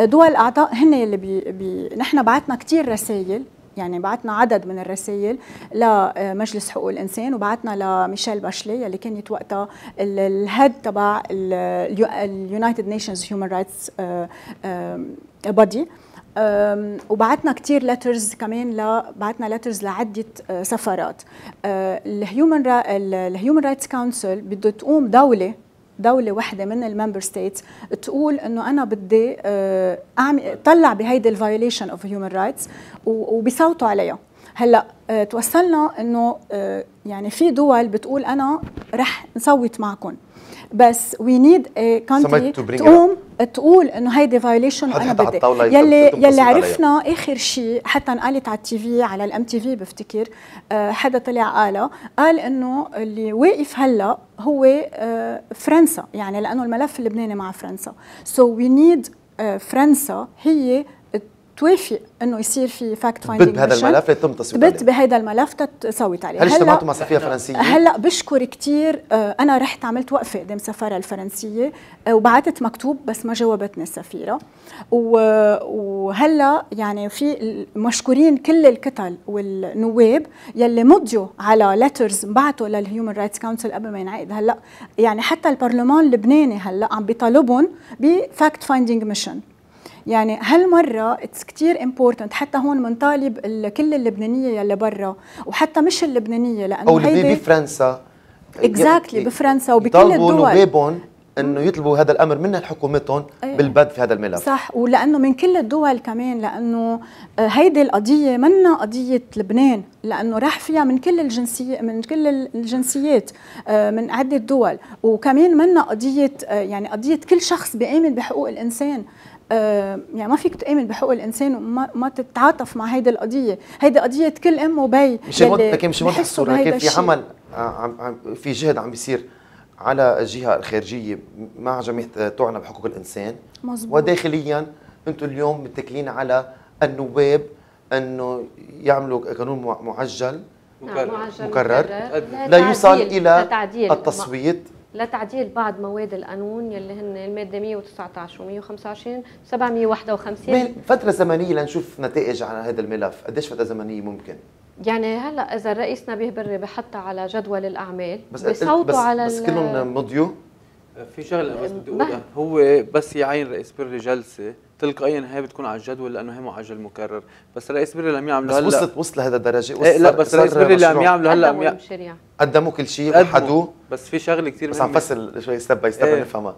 آه دول أعضاء هن اللي بي, بي نحن بعثنا كثير رسائل. يعني بعثنا عدد من الرسائل لمجلس حقوق الإنسان وبعثنا لميشيل باشليه اللي كانت وقتها ال head تبع ال United Nations human rights body وبعتنا كثير letters كمان ل بعتنا letters لعدة آه، سفارات. ال human ال human rights council بده تقوم دولة دولة وحدة من ال member states تقول إنه أنا بدي آه، أعمل طلع بهيدي ال violation of human rights وبيصوتوا عليها. هلأ آه، توصلنا إنه يعني في دول بتقول أنا رح نصوت معكم بس we need country تقوم تقول إنه هيدي violation أنا بدي. يلي يلي عرفنا عليها. آخر شيء حتى انقالت على ال TV على ال MTV بفتكر آه، حدا طلع قالها قال إنه اللي واقف هلا هو آه، فرنسا يعني لأنه الملف اللبناني مع فرنسا. so we need فرنسا هي توافق إنه يصير في fact finding بهذا الملف ليتم تصويت عليه. بهذا الملف تصوت عليه. هل اجتمعتوا مع سفيره فرنسية؟ هلأ بشكر كثير آه، أنا رحت عملت وقفة قدام السفاره الفرنسية آه، وبعثت مكتوب بس ما جاوبتني السفيرة. وهلأ يعني في مشكورين كل الكتل والنواب يلي مضيوا على letters بعثوا لل human rights council قبل ما ينعقد. هلأ يعني حتى البرلمان اللبناني هلأ عم بيطالبهم ب fact finding mission يعني هالمرة it's كتير important حتى هون بنطالب كل اللبنانية يلي برا. وحتى مش اللبنانية لأنه أو اللي بفرنسا. اكزاكتلي بفرنسا. وبكل الدول. إنه يطلبوا هذا الأمر من حكومتهم أيه. بالبد في هذا الملف. صح. ولأنه من كل الدول كمان لأنه آه، هيدي القضية منا قضية لبنان. لأنه راح فيها من كل الجنسيه من كل الجنسيات آه، من عدة دول. وكمان منا قضية آه، يعني قضية كل شخص بيامن بحقوق الإنسان. يعني ما فيك تآمن بحقوق الإنسان وما ما تتعاطف مع هيدي القضية، هيدي قضية كل أم وبي مش لكن مش الصورة كيف في عمل في جهد عم بيصير على الجهة الخارجية مع جمعيه تعنى بحقوق الإنسان. مزبوط. وداخليا أنتم اليوم متكلين على النواب انه يعملوا قانون معجل. مكرر, معجل مكرر. لا يوصل إلى التصويت. لتعديل بعض مواد القانون يلي هن المادة 119 و 125 751 فترة زمنية لنشوف نتائج على هذا الملف. قديش فترة زمنية ممكن؟ يعني هلأ إذا الرئيس نبيه بري بحطها على جدول الأعمال بس بصوتوا بس على بس كلهم مضيوا في شغلة بس بدي أقولها. هو بس يعين رئيس بري جلسة تلقائيا هي بتكون على الجدول لأنه هي معجل مكرر. بس رئيس بري لم يعملوا هلا بس وصلت وصل لهذا الدرجة. إيه لا بس رئيس بري اللي عم يعملوا هلا عم قدموا كل شيء وحدوا. بس في شغلة كثير بس عم فصل شوي step by step نفهمها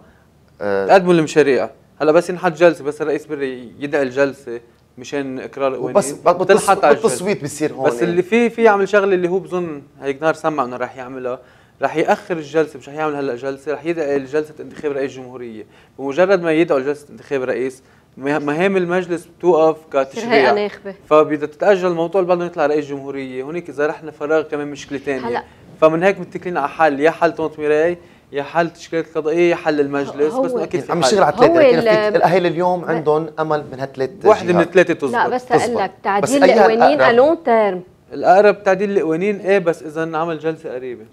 قدموا المشاريع. هلأ بس ينحط جلسة بس الرئيس بري يدعي الجلسة مشان إقرار القوانين بس بتلحق على التصويت بصير هون بس اللي في في يعمل شغلة اللي هو بظن هيك نهار سمع إنه راح يعملها. راح يأخر الجلسة مش رح يعمل هلأ جلسة رح يدعي لجلسه انتخاب رئيس جمهورية. بمجرد ما يدعوا لجلسه انتخاب رئيس مهام المجلس بتوقف كتشريع. ناخبة. فبدها تتأجل الموضوع بعد يطلع رئيس جمهورية. هونيك إذا رحنا فراغ كمان مشكلة ثانية هلا. فمن هيك متكلين على حل. يا حل طنط ميراي يا حل تشكيلات قضائيه يا حل المجلس. بس أكيد في عم نشتغل على ثلاثة الأهالي اليوم عندهم أمل من هالثلاث وحده من الثلاثه تزبط. لا بس أقول لك تعديل القوانين الون تيرم الأقرب تعديل القوانين إيه بس إذا عمل جلسة قريبة.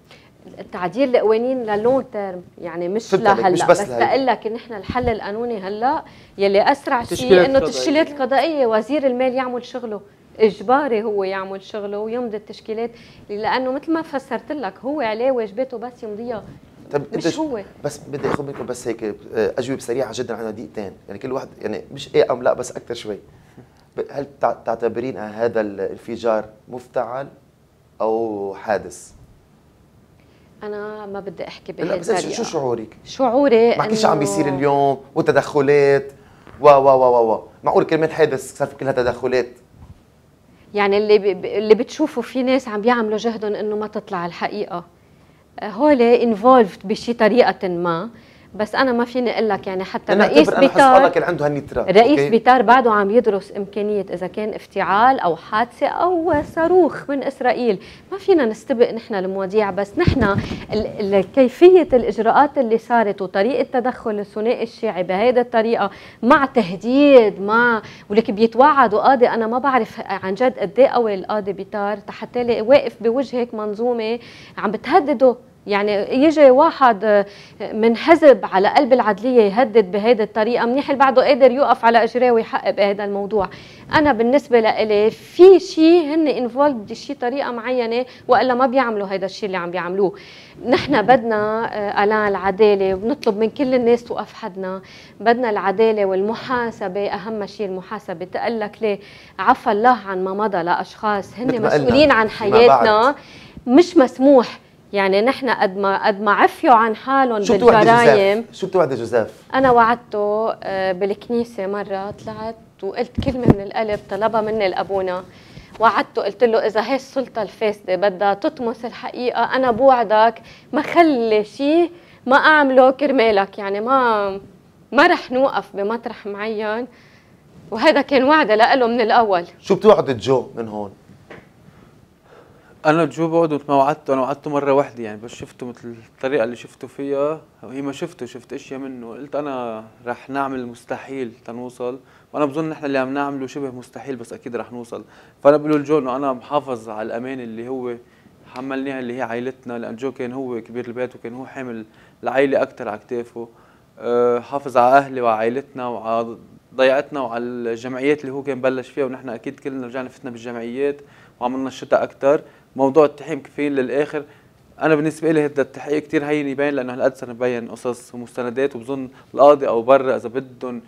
تعديل القوانين للون تيرم يعني مش لهلا مش بس, بس بقول لك نحن الحل القانوني هلا يلي أسرع شيء إنه التشكيلات القضائيه وزير المال يعمل شغله إجباري هو يعمل شغله ويمضي التشكيلات لأنه مثل ما فسرت لك هو عليه واجباته بس يمضيها. طب مش هو. بس بدي أخذ منكم بس هيك أجوبة سريعة جدا عن دقيقتين. يعني كل واحد يعني مش إيه أم لا بس أكثر شوي. هل تعتبرين هذا الانفجار مفتعل أو حادث؟ أنا ما بدي أحكي بهالطريقة. شو شعورك؟ شعوري ما شو عم بيصير اليوم وتدخلات. و و و و معقول كلمة حادث صار في كلها تدخلات؟ يعني اللي ب... اللي بتشوفوا في ناس عم بيعملوا جهدهم إنه ما تطلع الحقيقة. هول انفولفد بشي طريقة ما. بس أنا ما فيني أقول لك يعني حتى رئيس بيتار كان عنده هالنترا رئيس بيتار بعده عم يدرس إمكانية إذا كان افتعال أو حادثة أو صاروخ من إسرائيل. ما فينا نستبق نحن المواضيع بس نحن كيفية الإجراءات اللي صارت وطريقة تدخل الثنائي الشيعي بهيدي الطريقة مع تهديد مع ولك بيتوعدوا قاضي. أنا ما بعرف عن جد قد إيه قوي القاضي بيتار حتى واقف بوجهك منظومة عم بتهدده. يعني يجي واحد آه، منحزب على قلب العدلية يهدد بهيدي الطريقة منيح اللي بعده قادر يوقف على اجريه ويحقق بهذا الموضوع. أنا بالنسبة لإلي في شيء هن انفولد بشي طريقة معينة وإلا ما بيعملوا هذا الشيء اللي عم بيعملوه. نحن بدنا آه، الان العدالة وبنطلب من كل الناس توقف حدنا بدنا العدالة والمحاسبة أهم شيء المحاسبة. تقول لك ليه عفى الله عن ما مضى لأشخاص. هن مسؤولين عن حياتنا. مش مسموح. يعني نحن قد ما قد ما عفيوا عن حالهم بالجرايم شو بتوعدي جوزيف؟ أنا وعدته آه، بالكنيسة مرة طلعت وقلت كلمه من القلب طلبها مني لأبونا. وعدته قلت له إذا هي السلطة الفاسدة بدها تطمس الحقيقة أنا بوعدك ما خلي شيء ما أعمله كرمالك. يعني ما ما رح نوقف بمطرح معين. وهذا كان وعدة له من الأول. شو بتوعد جو من هون؟ أنا جو بقعد مثل ما وعدته أنا وعدته مرة واحدة يعني بس شفته مثل الطريقة اللي شفته فيها. وهي ما شفته شفت أشياء منه. قلت أنا رح نعمل المستحيل تنوصل. وأنا بظن نحن اللي عم نعمله شبه مستحيل بس أكيد رح نوصل. فأنا بقول لجو إنه أنا محافظ على الأمان اللي هو حملناها اللي هي عائلتنا لأن جو كان هو كبير البيت وكان هو حامل العائلة أكثر على كتافه. أه حافظ على أهلي وعلى عائلتنا وعلى ضيعتنا وعلى الجمعيات اللي هو كان بلش فيها. ونحن أكيد كلنا رجعنا فتنا بالجمعيات وعملنا الشتاء أكثر موضوع التحقيق كفين للآخر. أنا بالنسبة لي هذا التحقيق كثير هين يبين لأنه هالقد صار مبين قصص ومستندات وبظن القاضي أو برا إذا بدهم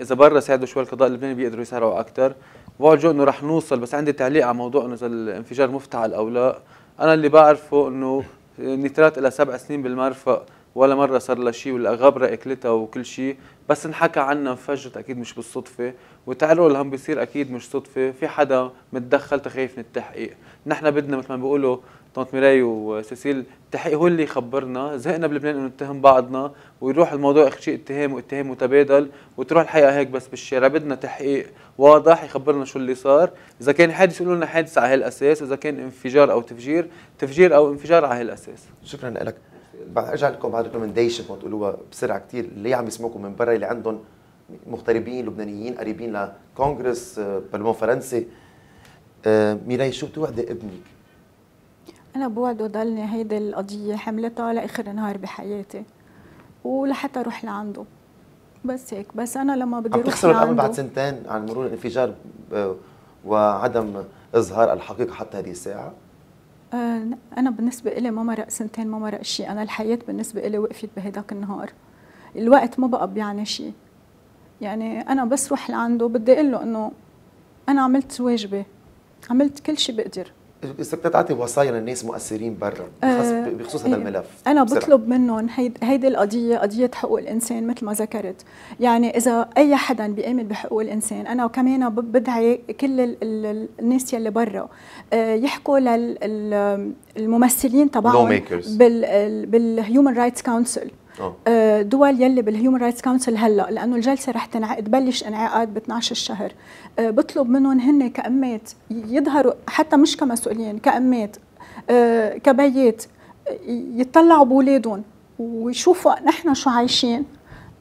إذا برا ساعدوا شوي القضاء اللبناني بيقدروا يسرعوا أكثر بوعد جو إنه رح نوصل بس عندي تعليق على موضوع إنه إذا الانفجار مفتعل أو لا. أنا اللي بعرفه إنه نترات لها سبع سنين بالمرفق ولا مرة صار لها شيء ولا غبرة أكلتها وكل شيء. بس انحكى عنها انفجرت أكيد مش بالصدفة. وتعرض اللي هم بيصير أكيد مش صدفة. في حدا متدخل تخاف من التحقيق. نحن بدنا مثل ما بيقولوا طنط ميراي وسيسيل التحقيق هو اللي يخبرنا. زهقنا بلبنان إنه نتهم بعضنا. ويروح الموضوع اخر شيء اتهام واتهام متبادل وتروح الحقيقة هيك بس بالشارع. بدنا تحقيق واضح يخبرنا شو اللي صار. إذا كان حادث يقولوا لنا حادث على هالأساس. إذا كان انفجار أو تفجير تفجير أو انفجار على هالأساس. شكرا لك. بعد أرجع لكم بعد recommendation تقولوها بسرعة كثير اللي عم يسمعوكم من برا اللي عندهم مغتربين لبنانيين قريبين لكونغرس آه، برلمان فرنسي آه، ميراي شو بتوعدي ابنك؟ أنا بوعده ضلني هيدي القضية حملتها لآخر نهار بحياتي ولحتى أروح لعنده بس هيك بس أنا لما بدي عم أروح تخسروا الامل بعد سنتين عن مرور الانفجار آه، وعدم إظهار الحقيقة حتى هذه الساعة؟ أنا بالنسبة إلي ما مرق سنتين ما مرق شيء أنا الحياة بالنسبة إلي وقفت بهداك النهار. الوقت ما بقى بيعني شيء يعني أنا بس روح لعنده بدي أقول له إنه أنا عملت واجبي عملت كل شيء بقدر. إذا بدك تعطي وصايا للناس مؤثرين برا آه، بخص- بخصوص هذا إيه. الملف بسرعة. بطلب منهم هيد هيدي القضية قضية حقوق الإنسان مثل ما ذكرت يعني إذا أي حدا بيآمن بحقوق الإنسان أنا كمان بدعي كل ال- ال- الناس يلي برا آه، يحكوا للممثلين تبعهم بال human rights council. دول يلي بال human rights council هلا لأنه الجلسة رح تنعقد بلش انعقاد ب 12 الشهر. آه، بطلب منهم هن كمان يظهروا حتى مش كمسؤولين كمان آه، كبيات آه، يطلعوا بولادهم ويشوفوا نحن شو عايشين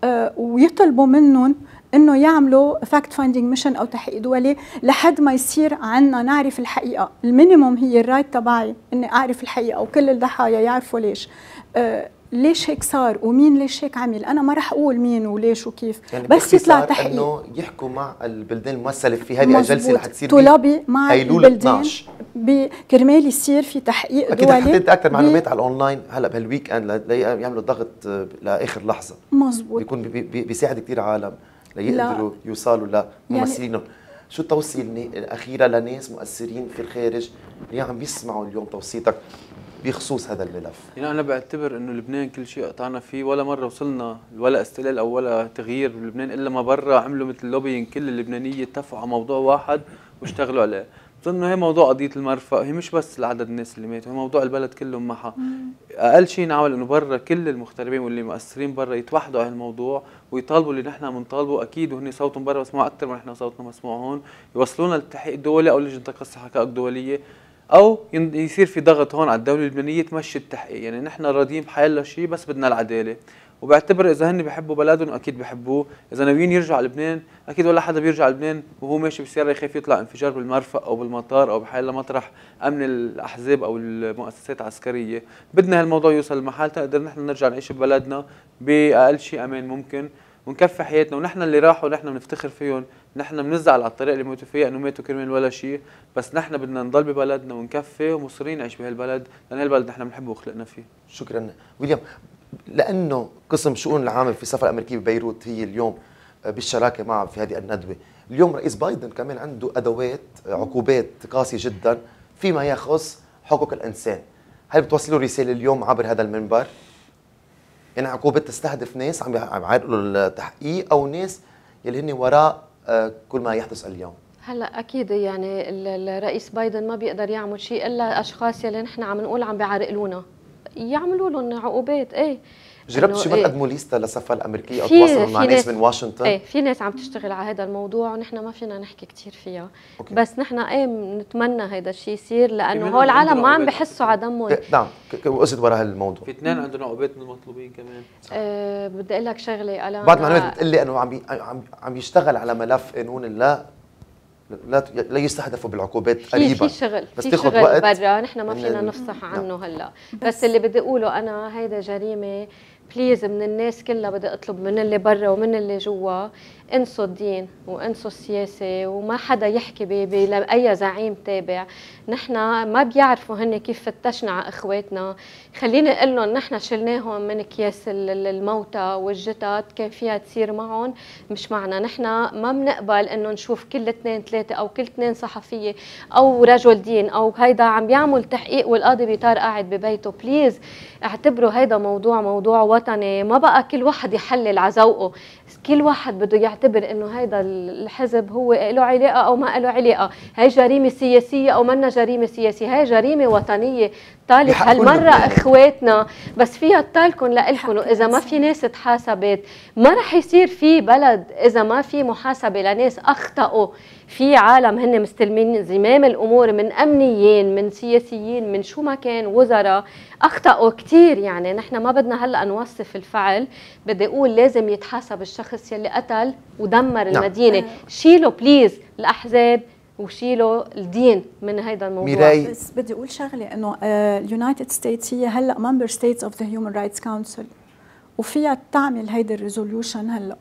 آه، ويطلبوا منهم إنه يعملوا fact finding mission أو تحقيق دولي لحد ما يصير عنا نعرف الحقيقة. ال minimum هي ال right تبعي إني أعرف الحقيقة وكل الضحايا يعرفوا ليش. آه، ليش هيك صار ومين ليش هيك عمل؟ أنا ما رح أقول مين وليش وكيف يعني بس يطلع تحقيق. إنه يحكوا مع البلدان الممثله في هذه. الجلسة رح تصير تلابي مع البلدان 12. ب- كرمال يصير في تحقيق أكيد دولي رح تحدد أكثر معلومات على الأونلاين هلأ بهال weekend ليعملوا ضغط لآخر لحظة. مزبوط بيكون بي- بي- بيساعد كثير عالم ليقدروا يوصلوا لممثلينهم. شو التوصيه الأخيرة لناس مؤثرين في الخارج اللي عم بيسمعوا اليوم توصيتك؟ بخصوص هذا الملف. يعني أنا بعتبر إنه لبنان كل شيء قطعنا فيه ولا مرة وصلنا ولا استقلال أو ولا تغيير بلبنان إلا ما برا عملوا مثل lobbying كل اللبنانية اتفقوا على موضوع واحد واشتغلوا عليه. بظن انه هي موضوع قضية المرفأ هي مش بس لعدد الناس اللي ماتوا هي موضوع البلد كلهم معها. أقل شيء نعمل إنه برا كل المغتربين واللي مؤثرين برا يتوحدوا على الموضوع ويطالبوا اللي نحن بنطالبه أكيد وهن صوتهم برا مسموع أكثر من نحن صوتنا مسموع هون. يوصلونا للتحقيق الدولي أو لجنه تقصي حقائق دولية. أو يصير في ضغط هون على الدولة اللبنانية تمشي التحقيق. يعني نحن راضيين بحيلا شيء بس بدنا العدالة. وبعتبر إذا هن بيحبوا بلدهم أكيد بيحبوه إذا ناويين يرجعوا لبنان أكيد ولا حدا بيرجع لبنان وهو ماشي بالسيارة يخاف يطلع انفجار بالمرفأ أو بالمطار أو بحيلا مطرح أمن الأحزاب أو المؤسسات العسكرية. بدنا هالموضوع يوصل لمحل تقدر نحن نرجع نعيش ببلدنا بأقل شيء أمان ممكن. ونكفي حياتنا ونحن اللي راحوا نحن بنفتخر فيهم نحن بنزعل على الطريق اللي ماتوا فيها انه ماتوا كرمال ولا شيء. بس نحن بدنا نضل ببلدنا ونكفي ومصرين نعيش بهالبلد لأن هالبلد نحن بنحبه وخلقنا فيه. شكرا. ويليام لأنه قسم شؤون العامة في السفاره الامريكيه ببيروت هي اليوم بالشراكة معه في هذه الندوة. اليوم رئيس بايدن كمان عنده أدوات عقوبات قاسية جدا فيما يخص حقوق الإنسان. هل بتوصلوا رسالة اليوم عبر هذا المنبر؟ يعني عقوبات تستهدف ناس عم يعرقلوا التحقيق أو ناس يلي هن وراء آه، كل ما يحدث اليوم. هلأ أكيد يعني ال- الرئيس بايدن ما بيقدر يعمل شيء إلا أشخاص يلي نحن عم نقول عم بيعرقلونا يعملوا لهم عقوبات إيه. جربت شو ما إيه. تقدموا ليستة للسفاره الأمريكية أو تواصلوا مع ناس ناس- من واشنطن؟ إيه في ناس عم تشتغل على هذا الموضوع ونحن ما فينا نحكي كثير فيها. okay. بس نحن إيه نتمنى هذا الشيء يصير لأنه هول العالم ما عم بحسوا على دمهم. نعم وقصد وراء هالموضوع في اثنين عندنا عقوبات من المطلوبين كمان. أه بدي أقول لك شغلة أنا بعض المعلومات بتقول لي إنه عم بي عم عم يشتغل على ملف قانون لا لا لا يستهدفوا بالعقوبات في قريبا. في شغل بس في شغل وقت. برا نحن ما فينا نفصح نعم. عنه هلا. بس, بس- اللي بدي أقوله أنا هيدا جريمة please من الناس كلها بدي أطلب من اللي برا ومن اللي جوا انسوا الدين وانسوا السياسة وما حدا يحكي باي زعيم تابع. نحن ما بيعرفوا هن كيف فتشنا على إخواتنا. خليني أقول لهم نحن شلناهم من أكياس الموتى والجثات كان فيها تصير معهم مش معنا. نحن ما بنقبل إنه نشوف كل اثنين ثلاثة أو كل اثنين صحفية أو رجل دين أو هيدا عم بيعمل تحقيق والقاضي بيطار قاعد ببيته. بليز اعتبروا هيدا موضوع موضوع وطني. ما بقى كل واحد يحلل على ذوقه. كل واحد بده يعتبر إنه هيدا الحزب هو له علاقة أو ما له علاقة. هي جريمة سياسية أو منا جريمة سياسية. هي جريمة وطنية. طالت هالمرة أخواتنا بس فيها تطالكم لإلكم وإذا ما في ناس تحاسبت ما رح يصير في بلد إذا ما في محاسبة لناس أخطأوا. في عالم هن مستلمين زمام الأمور من أمنيين من سياسيين من شو ما كان وزراء أخطأوا كثير يعني. نحن ما بدنا هلأ نوصف الفعل. بدي أقول لازم يتحاسب الشخص يلي قتل ودمر نعم. المدينة. شيلوا please الأحزاب. وشيلوا الدين من هذا الموضوع. ميراي. بس بدي أقول شغلة إنه ال United States هي هلأ member states of the human rights council وفيها تعمل هيدي ال resolution هلأ.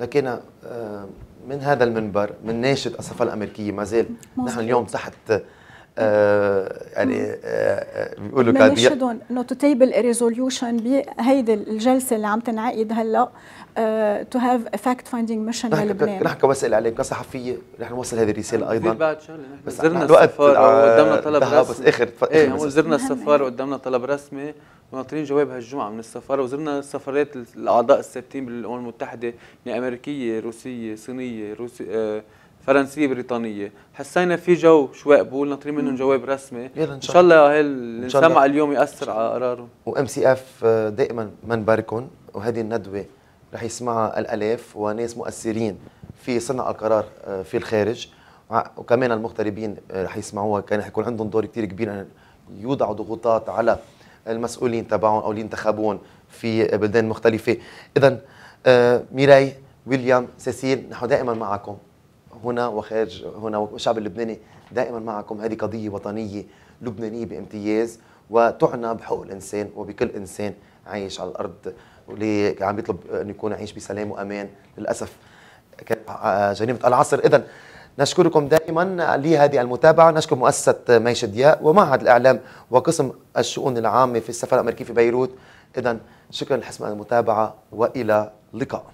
لكن آه، من هذا المنبر منناشد السفارة الأمريكية ما زال نحن اليوم تحت آه يعني آه, آه، بيقولوا بنناشدهم انه to table resolution بهيدي الجلسة اللي عم تنعقد هلأ to have a fact finding mission للبنان نحن كوسائل اعلام كصحفيه رح نوصل هذه الرسالة أيضا. بعد شغلة. بس زرنا السفارة وقدمنا طلب رسمي بس آخر إيه زرنا السفارة وقدمنا طلب رسمي وناطرين جواب هالجمعة من السفارة. وزرنا السفارات الأعضاء الثابتين بالأمم المتحدة يعني أمريكية روسية صينية روسي آه فرنسية بريطانية. حسينا في جو شوي قبول ناطرين منهم جواب رسمي. إن شاء الله. هي اللي سمع اليوم يأثر على قرارهم و MCF دائما منبركم وهذه الندوة رح يسمعها الالاف وناس مؤثرين في صنع القرار آه، في الخارج. وكمان المغتربين آه، رح يسمعوها. كان حيكون عندهم دور كثير كبير يوضعوا ضغوطات على المسؤولين تبعهم أو اللي انتخبون في بلدان مختلفة. اذا آه، ميراي ويليام سيسيل نحن دائما معكم. هنا وخارج هنا والشعب اللبناني دائما معكم. هذه قضية وطنية لبنانية بامتياز وتعنى بحقوق الإنسان وبكل إنسان عايش على الأرض. واللي عم بيطلب انه يكون عايش بسلام وأمان للأسف. جريمه العصر. اذا نشكركم دائما لهذه المتابعة. نشكر مؤسسة ميش دياء ومعهد الإعلام وقسم الشؤون العامة في السفاره الامريكيه في بيروت. اذا شكرا لحسن المتابعة وإلى اللقاء.